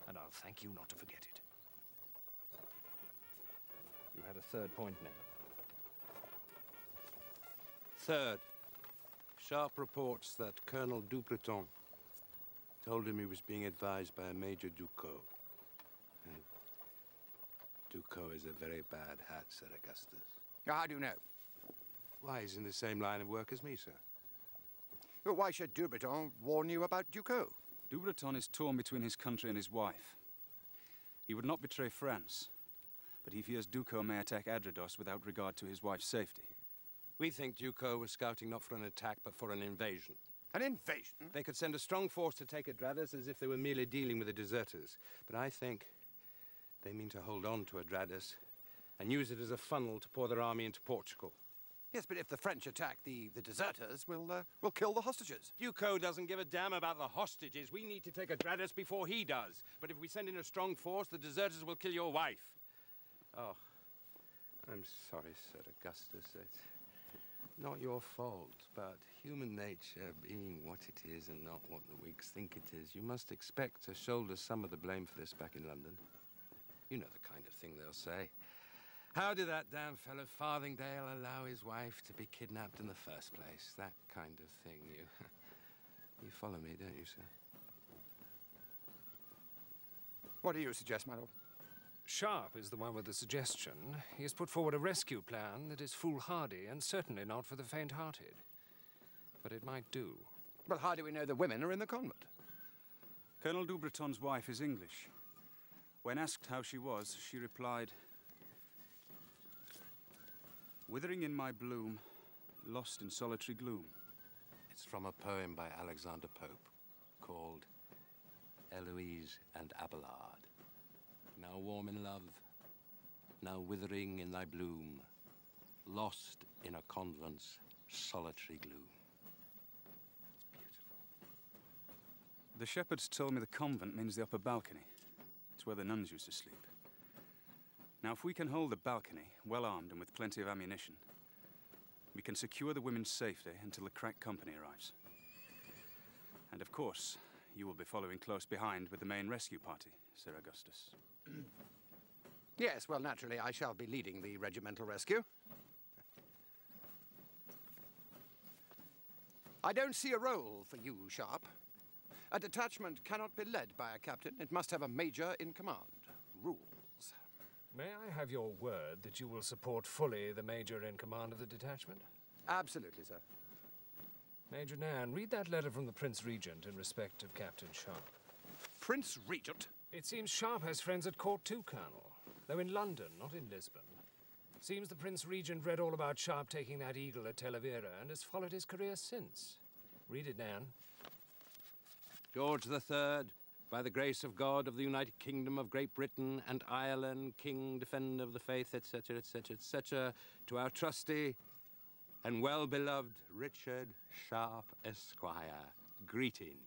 And I'll thank you not to forget it. You had a third point now. Third, Sharpe reports that Colonel Dubreton told him he was being advised by a Major Ducos. And Ducos is a very bad hat, Sir Augustus. How do you know? Why, he's in the same line of work as me, sir. Well, why should Dubreton warn you about Ducos? Dubreton is torn between his country and his wife. He would not betray France, but he fears Ducos may attack Adrados without regard to his wife's safety. We think Ducos was scouting not for an attack, but for an invasion. An invasion? They could send a strong force to take Adrados as if they were merely dealing with the deserters. But I think they mean to hold on to Adrados and use it as a funnel to pour their army into Portugal. Yes, but if the French attack the, the deserters, we'll, uh, we'll kill the hostages. Ducos doesn't give a damn about the hostages. We need to take Adrados before he does. But if we send in a strong force, the deserters will kill your wife. Oh, I'm sorry, Sir Augustus. It's not your fault, but human nature being what it is and not what the Whigs think it is, you must expect to shoulder some of the blame for this back in London. You know the kind of thing they'll say. How did that damn fellow Farthingdale allow his wife to be kidnapped in the first place? That kind of thing. You, you follow me, don't you, sir? What do you suggest, my lord? Sharpe is the one with the suggestion. He has put forward a rescue plan that is foolhardy and certainly not for the faint hearted. But it might do. Well, how do we know the women are in the convent? Colonel Dubreton's wife is English. When asked how she was, she replied, Withering in my bloom, lost in solitary gloom. It's from a poem by Alexander Pope called Eloise and Abelard. Now warm in love, now withering in thy bloom, lost in a convent's solitary gloom. It's beautiful. The shepherds told me the convent means the upper balcony. It's where the nuns used to sleep. Now, if we can hold the balcony, well armed and with plenty of ammunition, we can secure the women's safety until the crack company arrives. And of course, you will be following close behind with the main rescue party, Sir Augustus. Yes, well, naturally, I shall be leading the regimental rescue. I don't see a role for you, Sharpe. A detachment cannot be led by a captain. It must have a major in command. Rules. May I have your word that you will support fully the major in command of the detachment? Absolutely, sir. Major Nairn, read that letter from the Prince Regent in respect of Captain Sharpe. Prince Regent? It seems Sharpe has friends at court too, Colonel. Though in London, not in Lisbon. Seems the Prince Regent read all about Sharpe taking that eagle at Talavera and has followed his career since. Read it, Nairn. George the Third, by the grace of God of the United Kingdom of Great Britain and Ireland, King, Defender of the Faith, etc., etc., etc., to our trusty and well-beloved Richard Sharpe, Esquire, greeting.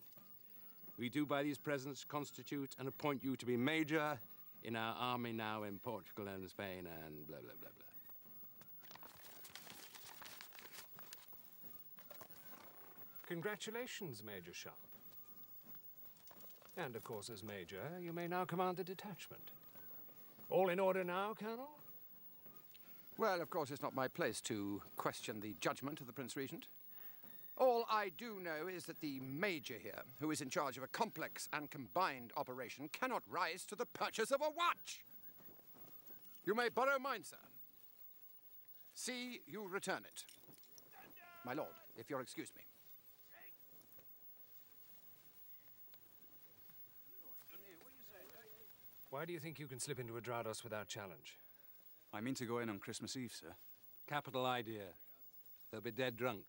We do by these presents constitute and appoint you to be major in our army now in Portugal and Spain and blah, blah, blah, blah. Congratulations, Major Sharpe. And of course, as Major, you may now command the detachment. All in order now, Colonel? Well, of course, it's not my place to question the judgment of the Prince Regent. All I do know is that the Major here, who is in charge of a complex and combined operation, cannot rise to the purchase of a watch. You may borrow mine, sir. See you return it. My lord, if you'll excuse me. Why do you think you can slip into Adrados without challenge? I mean to go in on Christmas Eve, sir. Capital idea. They'll be dead drunk.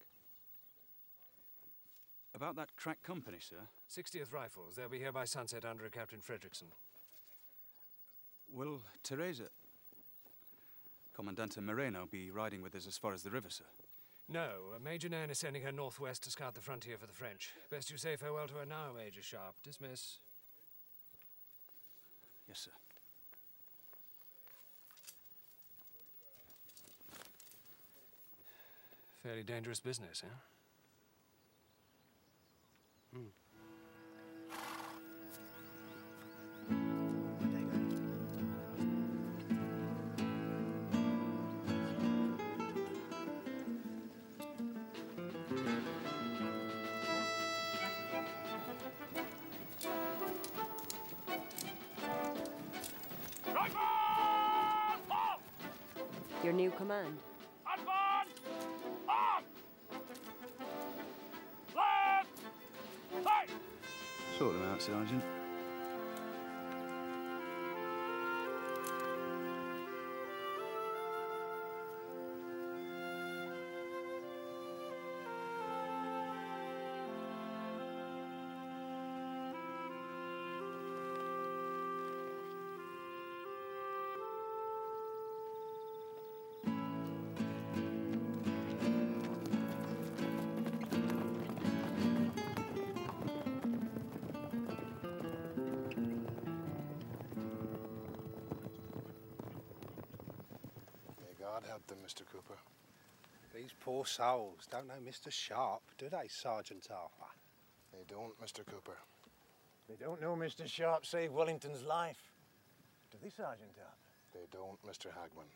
About that crack company, sir. 60th Rifles. They'll be here by sunset under a Captain Frederickson. Will Teresa, Commandante Moreno, be riding with us as far as the river, sir? No, Major Nairn is sending her northwest to scout the frontier for the French. Best you say farewell to her now, Major Sharpe. Dismiss. Yes, sir. Fairly dangerous business, eh? Hmm. Command. Advance! On! Left! Right! Sort them out, Sergeant. Help them, Mr. Cooper. These poor souls don't know Mr. Sharpe, do they, Sergeant Arthur? They don't, Mr. Cooper. They don't know Mr. Sharpe saved Wellington's life. Do they, Sergeant Arthur? They don't, Mr. Hagman.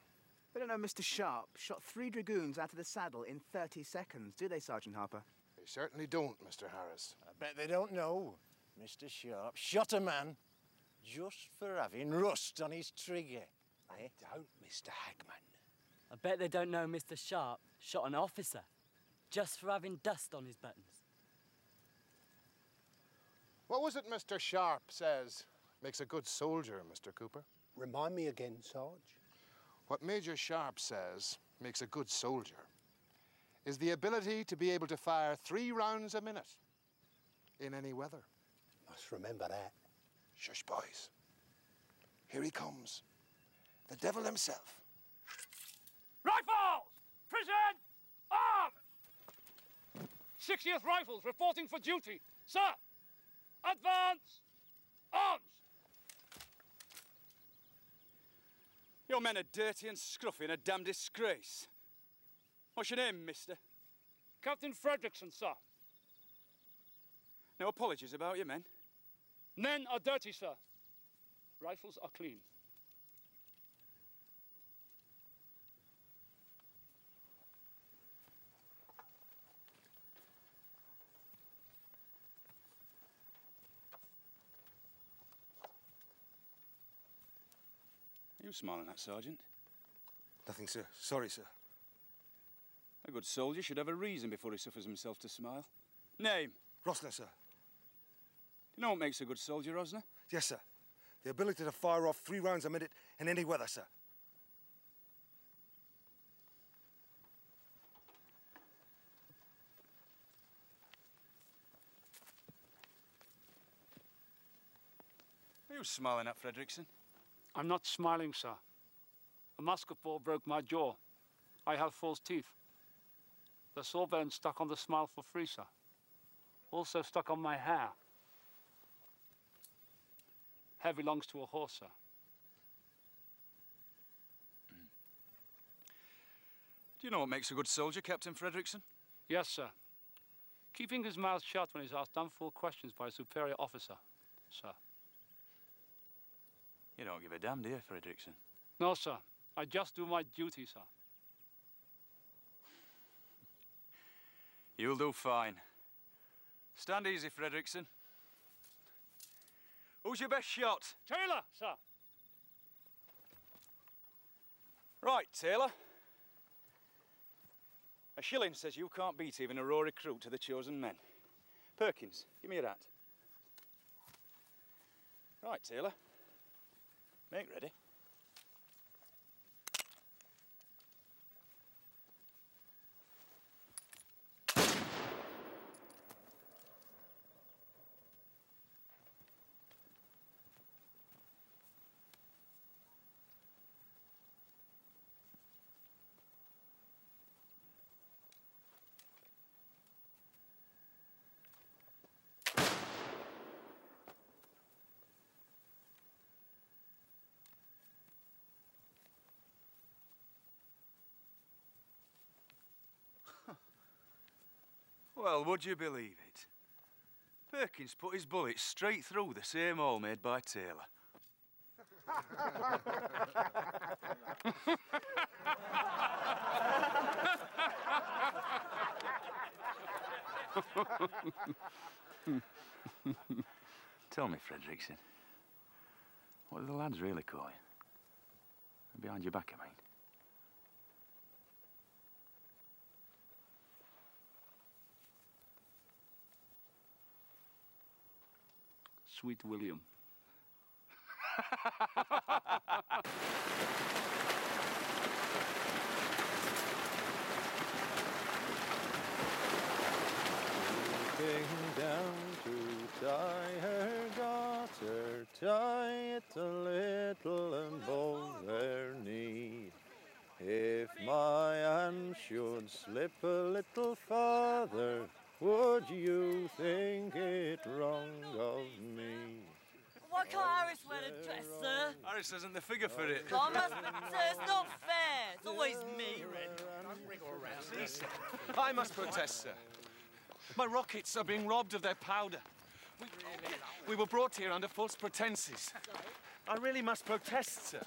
They don't know Mr. Sharpe shot three dragoons out of the saddle in 30 seconds, do they, Sergeant Harper? They certainly don't, Mr. Harris. I bet they don't know. Mr. Sharpe shot a man just for having rust on his trigger. Eh? Don't, Mr. Hagman. I bet they don't know Mr. Sharpe shot an officer just for having dust on his buttons. What was it Mr. Sharpe says makes a good soldier, Mr. Cooper? Remind me again, Sarge. What Major Sharpe says makes a good soldier is the ability to be able to fire three rounds a minute in any weather. Must remember that. Shush, boys. Here he comes. The devil himself. Rifles! Present! Arms! 60th Rifles reporting for duty. Sir! Advance! Arms! Your men are dirty and scruffy and a damn disgrace. What's your name, mister? Captain Frederickson, sir. No apologies about your men. Men are dirty, sir. Rifles are clean. You smiling at, Sergeant? Nothing, sir. Sorry, sir. A good soldier should have a reason before he suffers himself to smile. Name? Rosner, sir. You know what makes a good soldier, Rosner? Yes, sir. The ability to fire off three rounds a minute in any weather, sir. Are you smiling at, Frederickson? I'm not smiling, sir. A musket ball broke my jaw. I have false teeth. The sawbone stuck on the smile for free, sir. Also stuck on my hair. Hair belongs to a horse, sir. Do you know what makes a good soldier, Captain Frederickson? Yes, sir. Keeping his mouth shut when he's asked unfull questions by a superior officer, sir. You don't give a damn, do you, Frederickson? No, sir. I just do my duty, sir. You'll do fine. Stand easy, Frederickson. Who's your best shot? Taylor, sir. Right, Taylor. A shilling says you can't beat even a raw recruit to the chosen men. Perkins, give me that. Right, Taylor. Make ready. Well, would you believe it? Perkins put his bullet straight through the same hole made by Taylor. Tell me, Frederickson, what do the lads really call you? Behind your back, I mean. Sweet William. Stooping down to tie her garter, tie it a little above their knee. If my hand should slip a little farther, would you think it wrong of me? Why can't Harris wear a dress, sir? Harris isn't the figure for it. I must, sir, it's not fair. It's always me, Red. I must protest, sir. My rockets are being robbed of their powder. We, we were brought here under false pretenses. I really must protest, sir.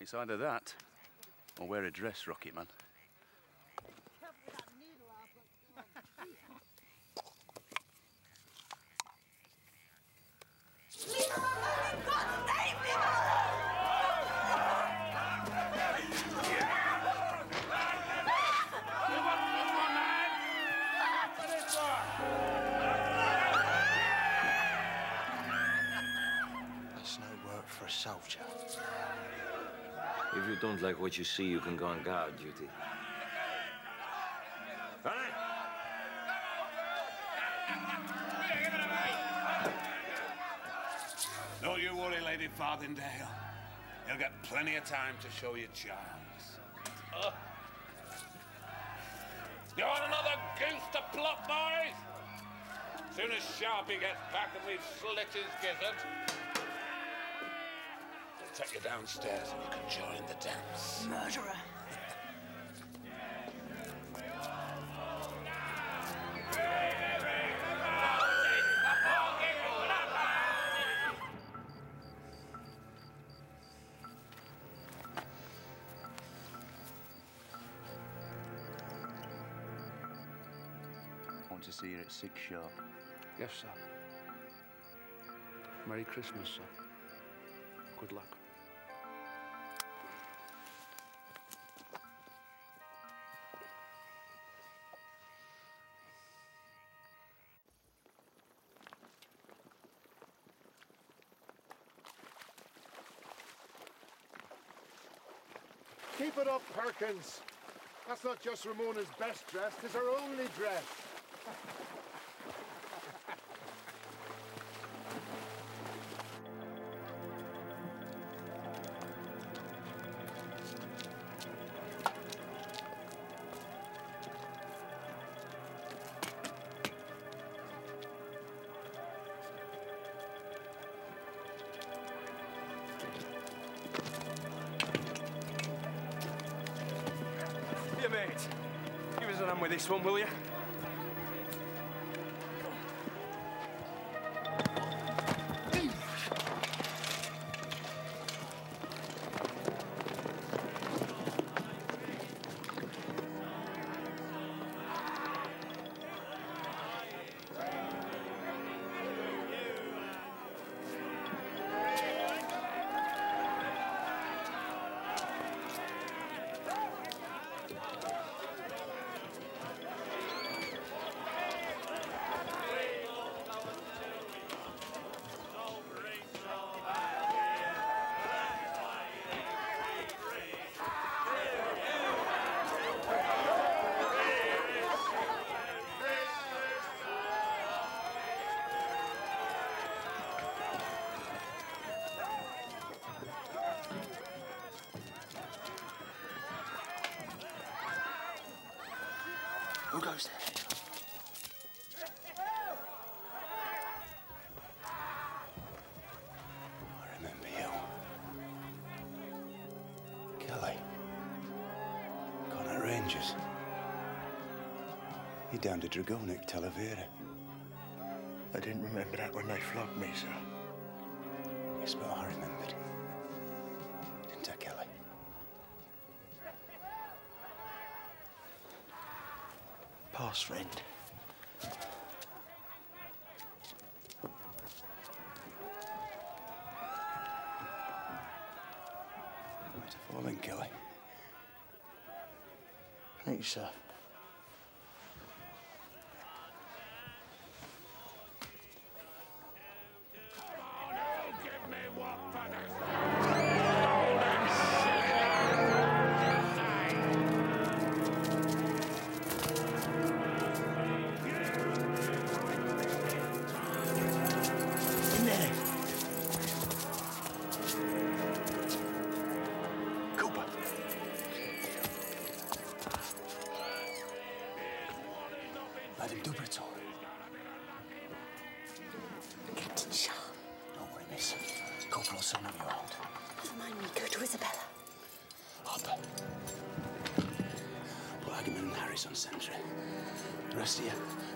It's either that or wear a dress, Rocket Man. Don't like what you see, you can go on guard duty. Don't you worry, Lady Farthingdale. You'll get plenty of time to show your charms. Uh. You want another goose to plot, boys? Soon as Sharpie gets back and we've slit his gizzard, take you downstairs and you can join the dance. Murderer. Want to see you at six sharp. Yes, sir. Merry Christmas, sir. Good luck. Up, Perkins. That's not just Ramona's best dress, it's her only dress. this one, will you? Who goes there? I remember you. Kelly. Connaught Rangers. You down to Dragonic, Talavera. I didn't remember that when they flogged me, sir. Friend.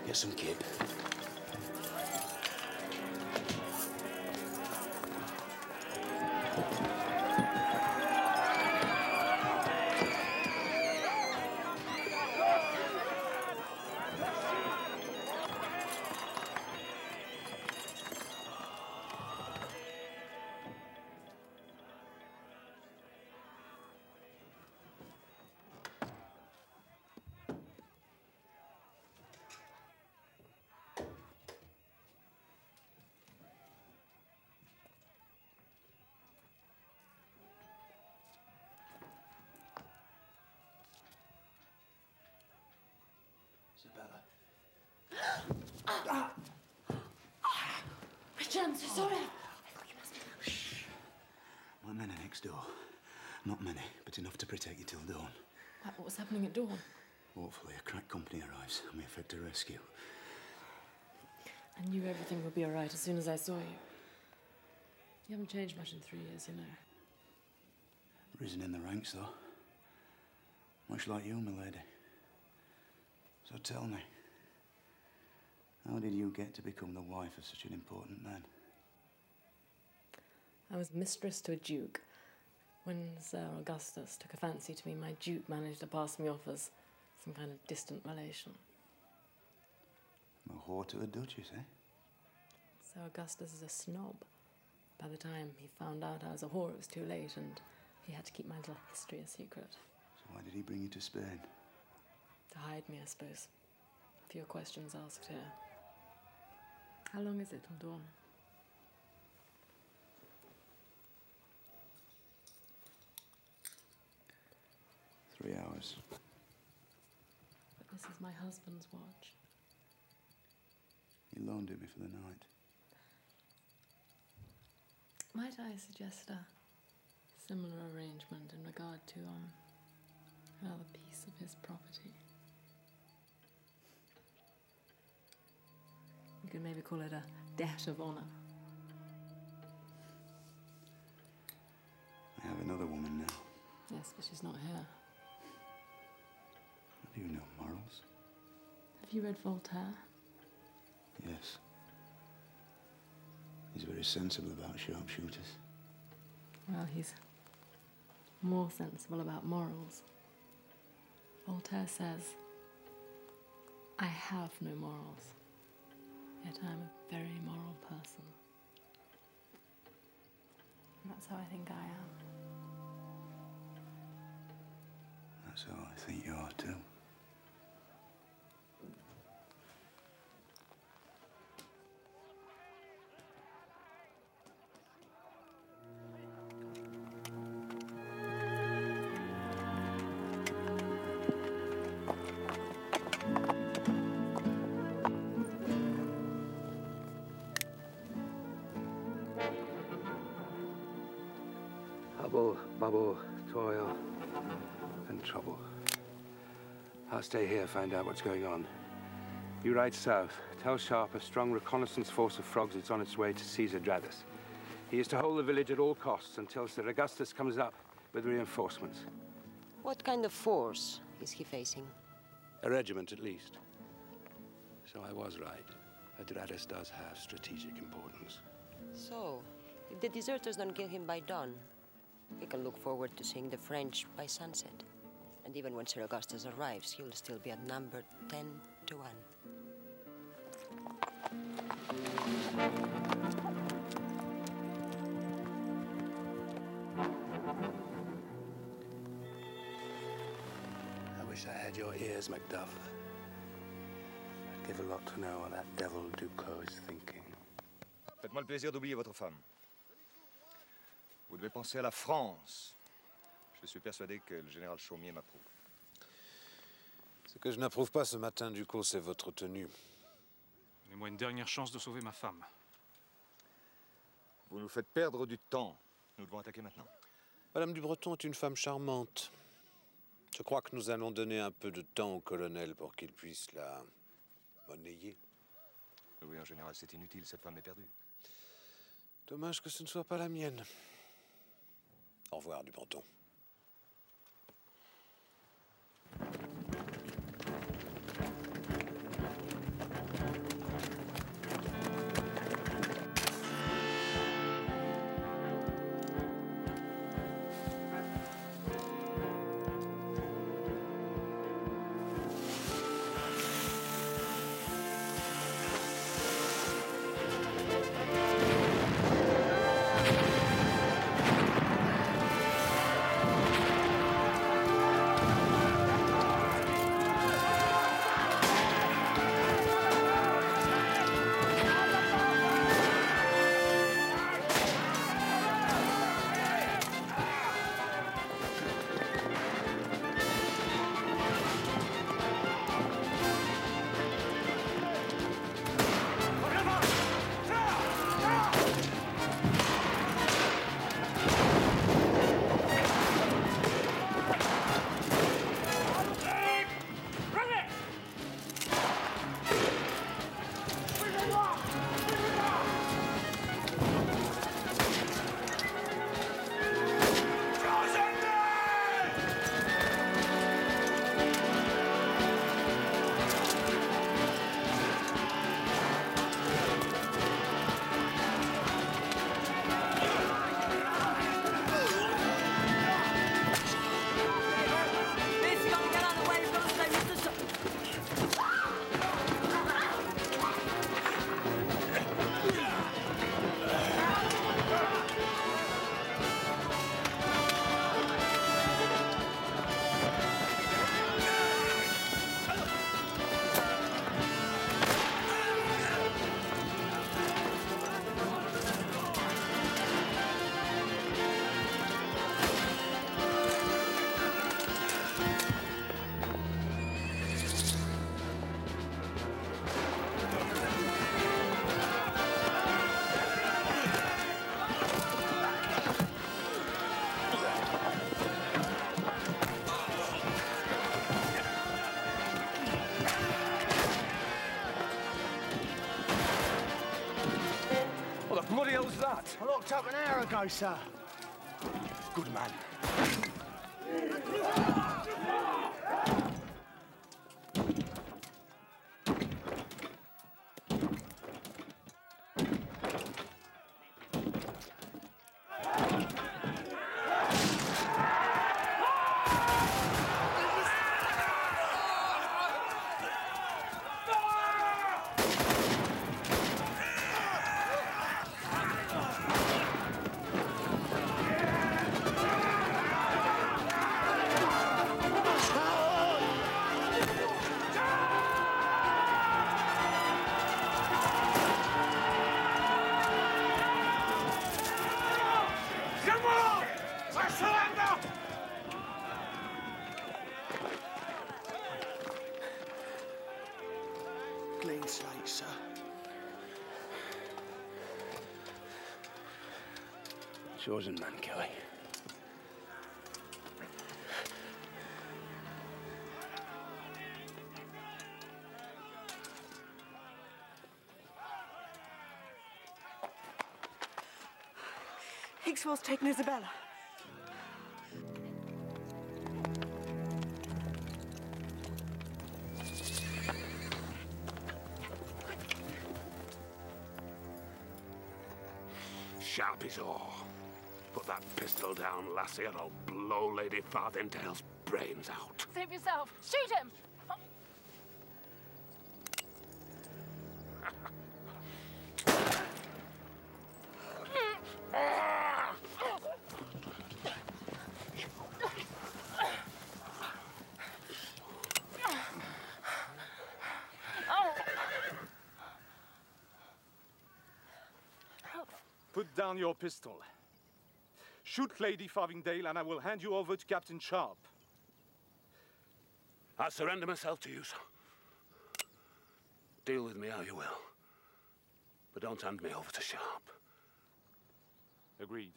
Get some kib. So sorry. My men are next door. Not many, but enough to protect you till dawn. What was happening at dawn? Hopefully, a crack company arrives and we effect a rescue. I knew everything would be all right as soon as I saw you. You haven't changed much in three years, you know. Risen in the ranks, though. Much like you, my lady. So tell me, how did you get to become the wife of such an important man? I was mistress to a duke. When Sir Augustus took a fancy to me, my duke managed to pass me off as some kind of distant relation. A whore to a duchess, eh? Sir Augustus is a snob. By the time he found out I was a whore, it was too late, and he had to keep my little history a secret. So why did he bring you to Spain? To hide me, I suppose. Fewer questions asked here. How long is it till dawn? Three hours. But this is my husband's watch. He loaned it me for the night. Might I suggest a similar arrangement in regard to um another piece of his property? You could maybe call it a debt of honor. I have another woman now. Yes, but she's not here. Have you no morals? Have you read Voltaire? Yes. He's very sensible about sharpshooters. Well, he's more sensible about morals. Voltaire says, I have no morals, yet I'm a very moral person. And that's how I think I am. That's how I think you are too. Bubble, toil, and trouble. I'll stay here, find out what's going on. You ride south. Tell Sharpe a strong reconnaissance force of frogs is on its way to seize Adrados. He is to hold the village at all costs until Sir Augustus comes up with reinforcements. What kind of force is he facing? A regiment, at least. So I was right. Adrados does have strategic importance. So, if the deserters don't kill him by dawn, we can look forward to seeing the French by sunset. And even when Sir Augustus arrives, he'll still be at number 10 to 1. I wish I had your ears, Macduff. I'd give a lot to know what that devil Ducos is thinking. Faites-moi le plaisir d'oublier votre femme. Vous devez penser à la France. Je suis persuadé que le général Chaumier m'approuve. Ce que je n'approuve pas ce matin, Duclos, c'est votre tenue. Donnez-moi une dernière chance de sauver ma femme. Vous nous faites perdre du temps. Nous devons attaquer maintenant. Madame du Breton est une femme charmante. Je crois que nous allons donner un peu de temps au colonel pour qu'il puisse la monnayer. Oui, en général, c'est inutile. Cette femme est perdue. Dommage que ce ne soit pas la mienne. Au revoir, du up an hour ago, sir. Chosen man, Kelly. Hakeswill's taken Isabella. Down, lassie, or I'll blow Lady Farthingdale's brains out. Save yourself. Shoot him. Put down your pistol. Shoot Lady Farthingdale, and I will hand you over to Captain Sharpe. I surrender myself to you, sir. Deal with me how you will. But don't hand me over to Sharpe. Agreed.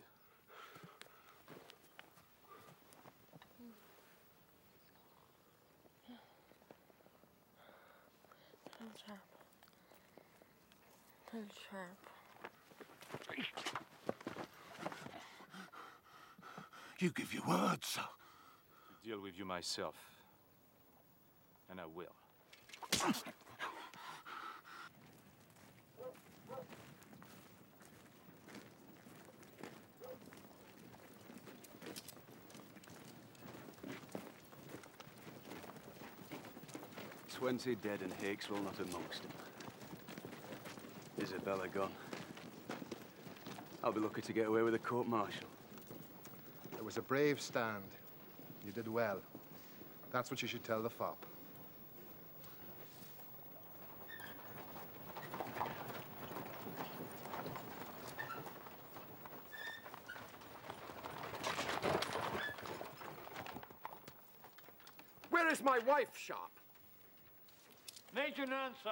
Sharpe. Sharpe. You give your word, sir. To deal with you myself. And I will. Twenty dead and Hakeswill not amongst them. Isabella gone. I'll be lucky to get away with a court martial. It was a brave stand. You did well. That's what you should tell the fop. Where is my wife, Sharpe? Major Nairn, sir.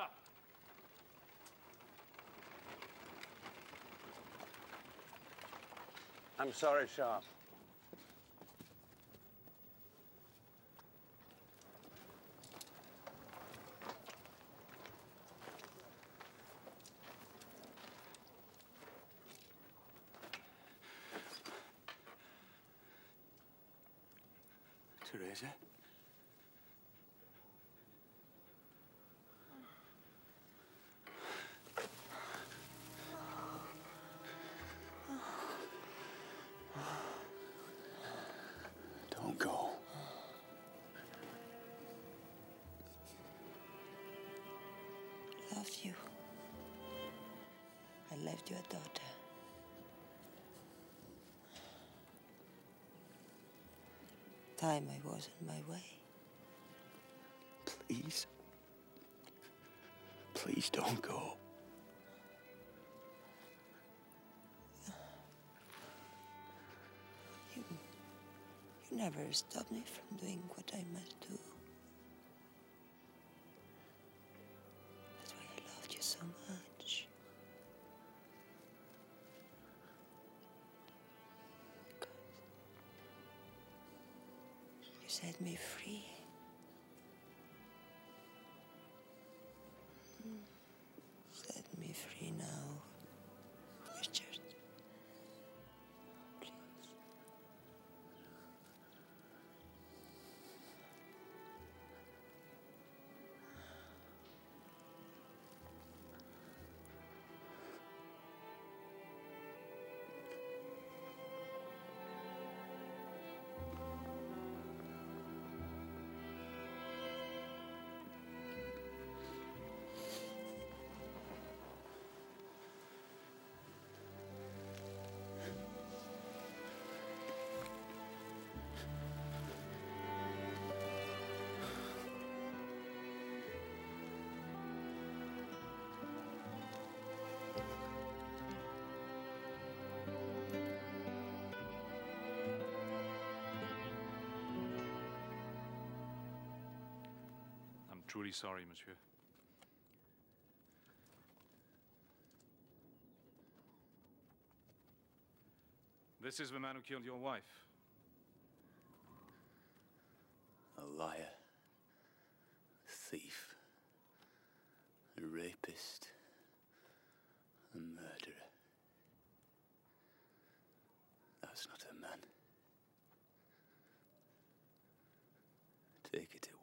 I'm sorry, Sharpe. I left you a daughter. Time I was on my way. Please. Please don't go. You, you never stopped me from doing what I must do. Truly sorry, monsieur. This is the man who killed your wife. A liar. A thief. A rapist. A murderer. That's not a man. Take it away.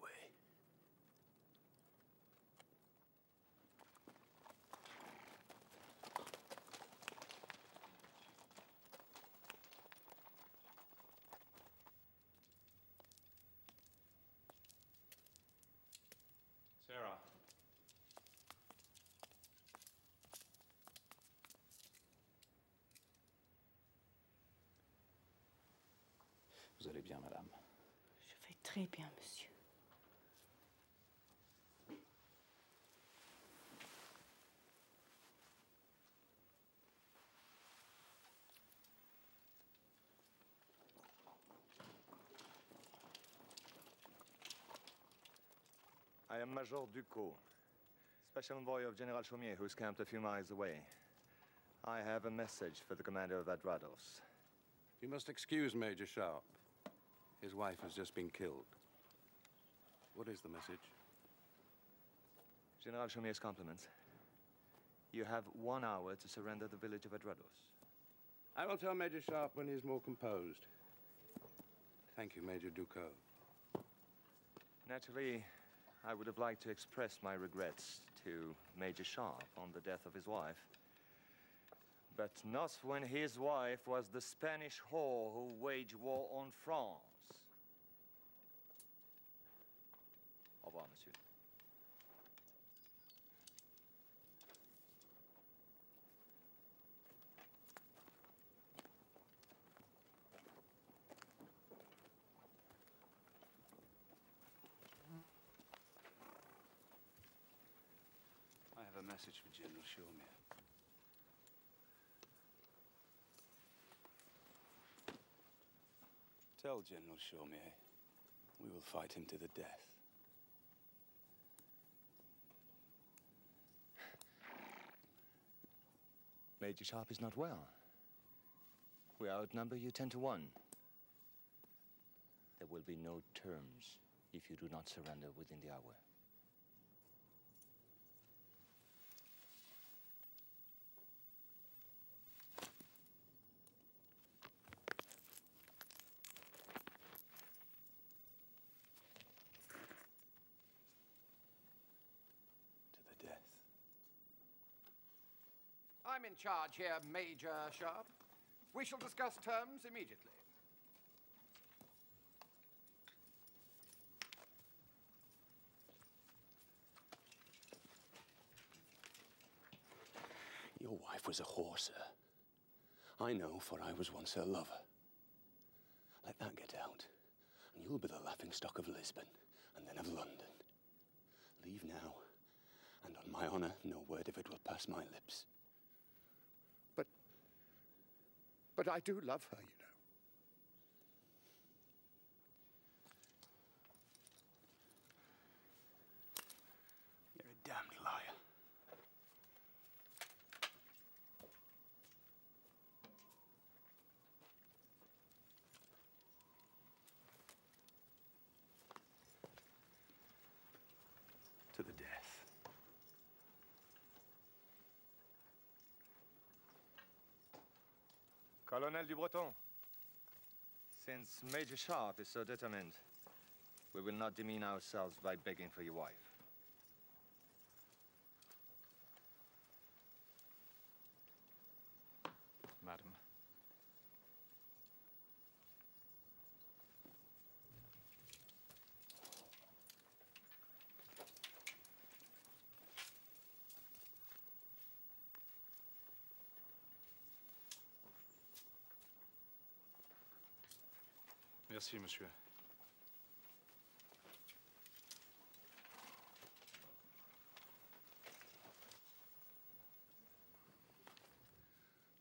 Sarah. Vous allez bien, madame Je vais très bien, monsieur. I am Major Ducos, special envoy of General Chaumier, who's camped a few miles away. I have a message for the commander of Adrados. You must excuse Major Sharpe. His wife has just been killed. What is the message? General Chaumier's compliments. You have one hour to surrender the village of Adrados. I will tell Major Sharpe when he is more composed. Thank you, Major Ducos. Naturally, I would have liked to express my regrets to Major Sharpe on the death of his wife. But not when his wife was the Spanish whore who waged war on France. Monsieur. I have a message for General Chaumier. Tell General Chaumier we will fight him to the death. Major Sharpe is not well. We outnumber you ten to one. There will be no terms if you do not surrender within the hour. To the death. I'm charge here, Major Sharpe. We shall discuss terms immediately. Your wife was a whore, sir. I know, for I was once her lover. Let that get out, and you'll be the laughing stock of Lisbon, and then of London. Leave now, and on my honor, no word of it will pass my lips. But I do love her, you know. You're a damned liar. To the death. Colonel Dubreton, since Major Sharpe is so determined, we will not demean ourselves by begging for your wife. Madam. Merci, monsieur.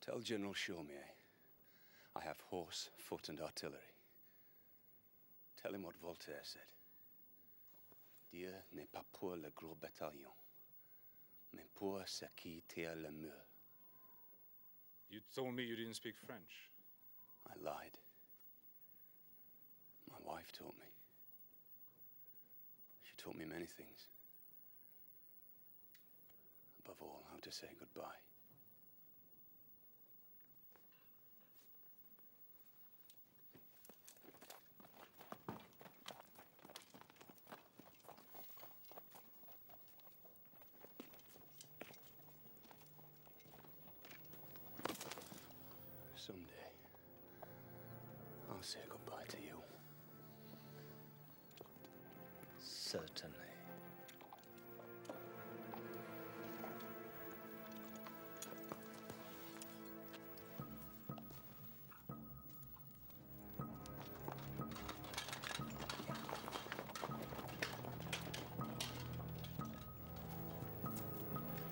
Tell General Chaumier I have horse, foot, and artillery. Tell him what Voltaire said. Dieu n'est pas pour le gros bataillon, mais pour ceux qui tirent le mur. You told me you didn't speak French. I lied. My wife taught me. She taught me many things. Above all, how to say goodbye. Someday, I'll say goodbye to you. Certainly.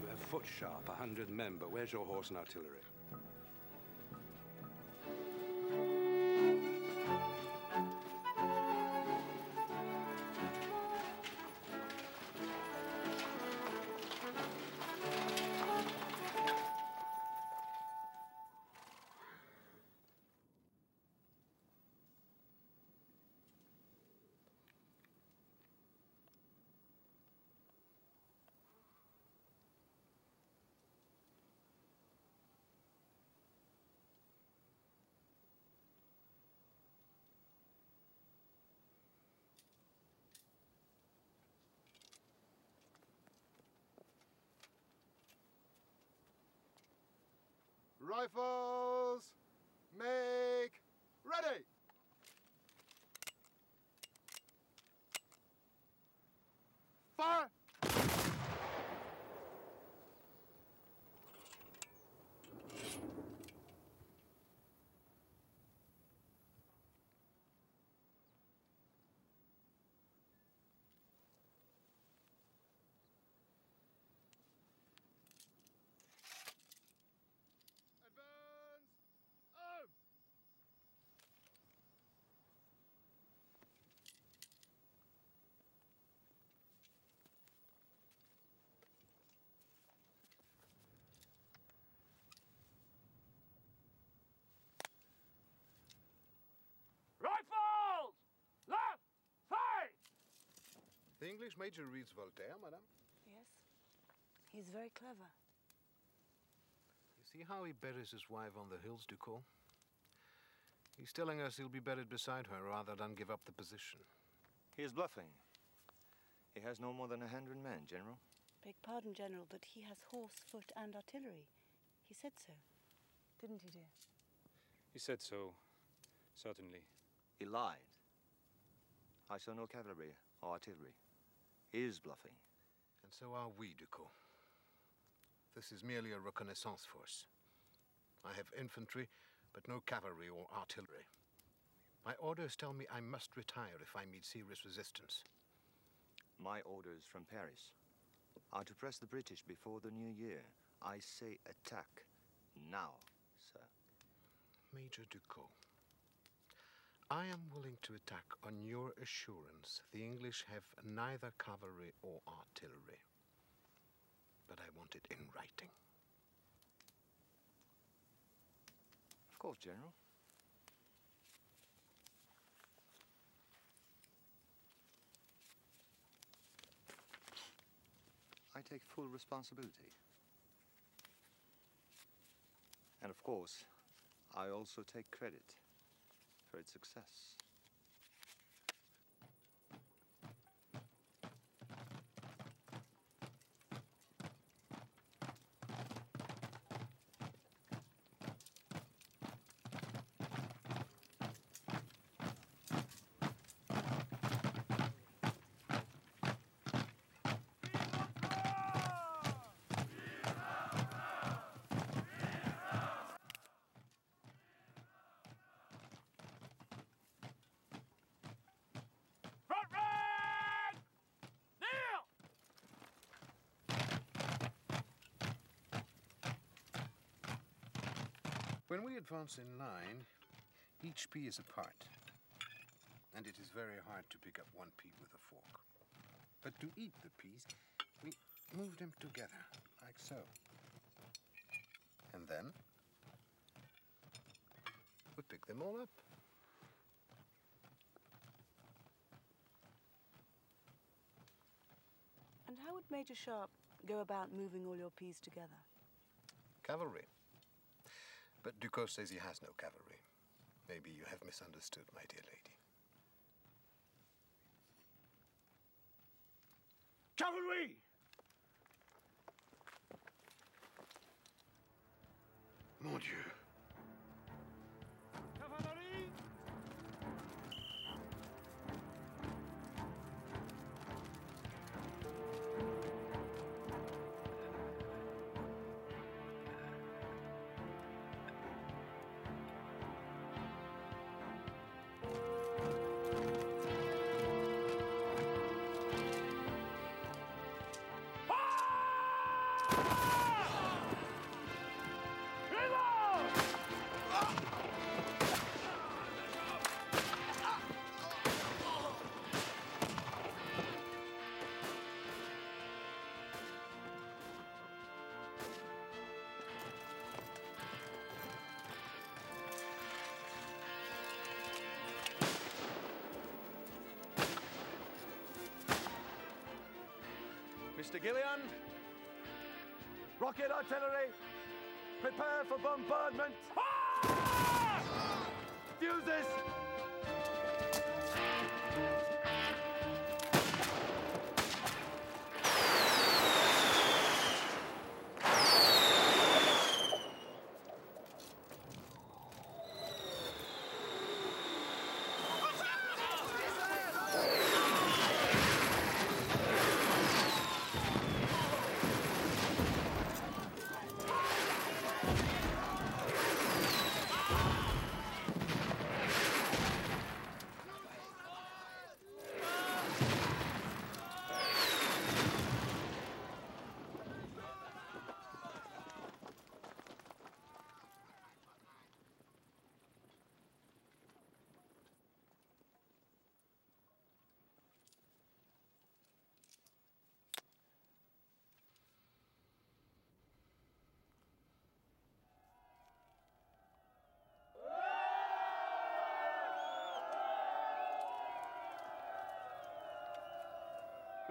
You have foot Sharpe, a hundred men, but where's your horse and artillery? Rifles! Make ready! Fire! Rifles! Left! Fight! The English major reads Voltaire, madame. Yes. He's very clever. You see how he buries his wife on the hills, Ducos? He's telling us he'll be buried beside her rather than give up the position. He is bluffing. He has no more than a hundred men, General. Beg pardon, General, but he has horse, foot, and artillery. He said so. Didn't he, dear? He said so, certainly. He lied. I saw no cavalry or artillery. Is bluffing. And so are we, Ducos. This is merely a reconnaissance force. I have infantry, but no cavalry or artillery. My orders tell me I must retire if I meet serious resistance. My orders from Paris are to press the British before the new year. I say attack now, sir. Major Ducos, I am willing to attack on your assurance the English have neither cavalry or artillery. But I want it in writing. Of course, General. I take full responsibility. And of course, I also take credit its success. Front rank! Kneel! When we advance in line, each pea is apart. And it is very hard to pick up one pea with a fork. But to eat the peas, we move them together, like so. And then we pick them all up. And how would Major Sharpe go about moving all your peas together? Cavalry. But Ducos says he has no cavalry. Maybe you have misunderstood, my dear lady. Cavalry! Mr. Gilliland, rocket artillery, prepare for bombardment. Fuses!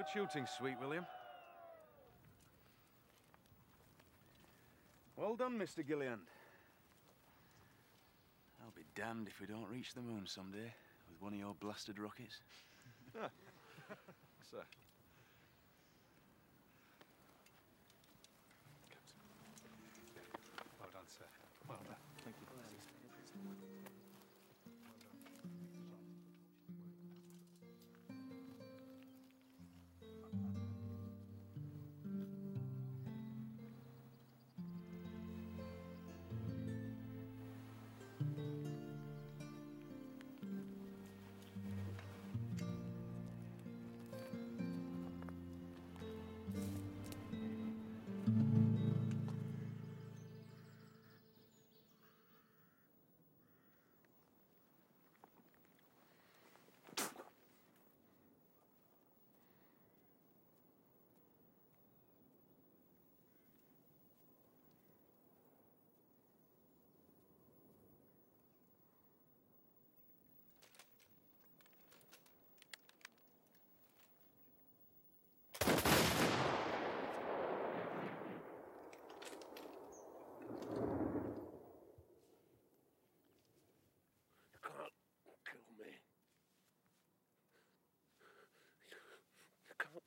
Good shooting, Sweet William. Well done, Mr. Gilliland. I'll be damned if we don't reach the moon someday with one of your blasted rockets. Sir.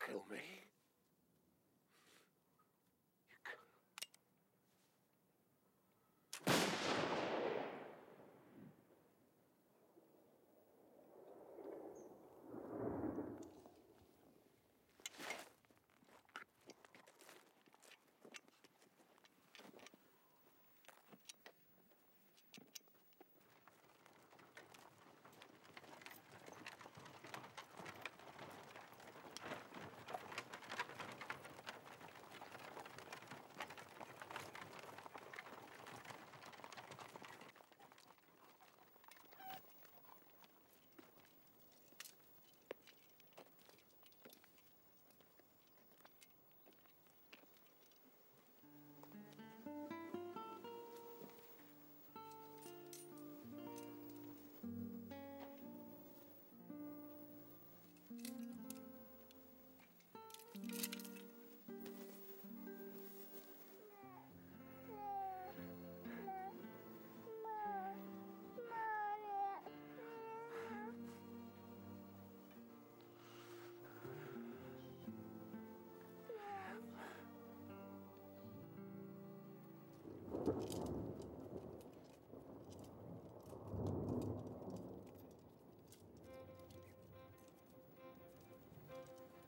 You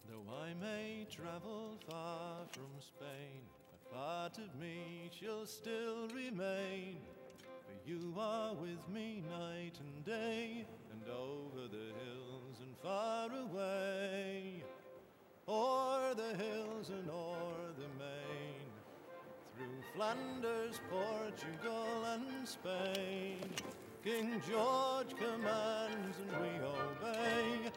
Though I may travel far from Spain, a part of me shall still remain. For you are with me night and day, and over the hills and far away. Flanders, Portugal, and Spain. King George commands and we obey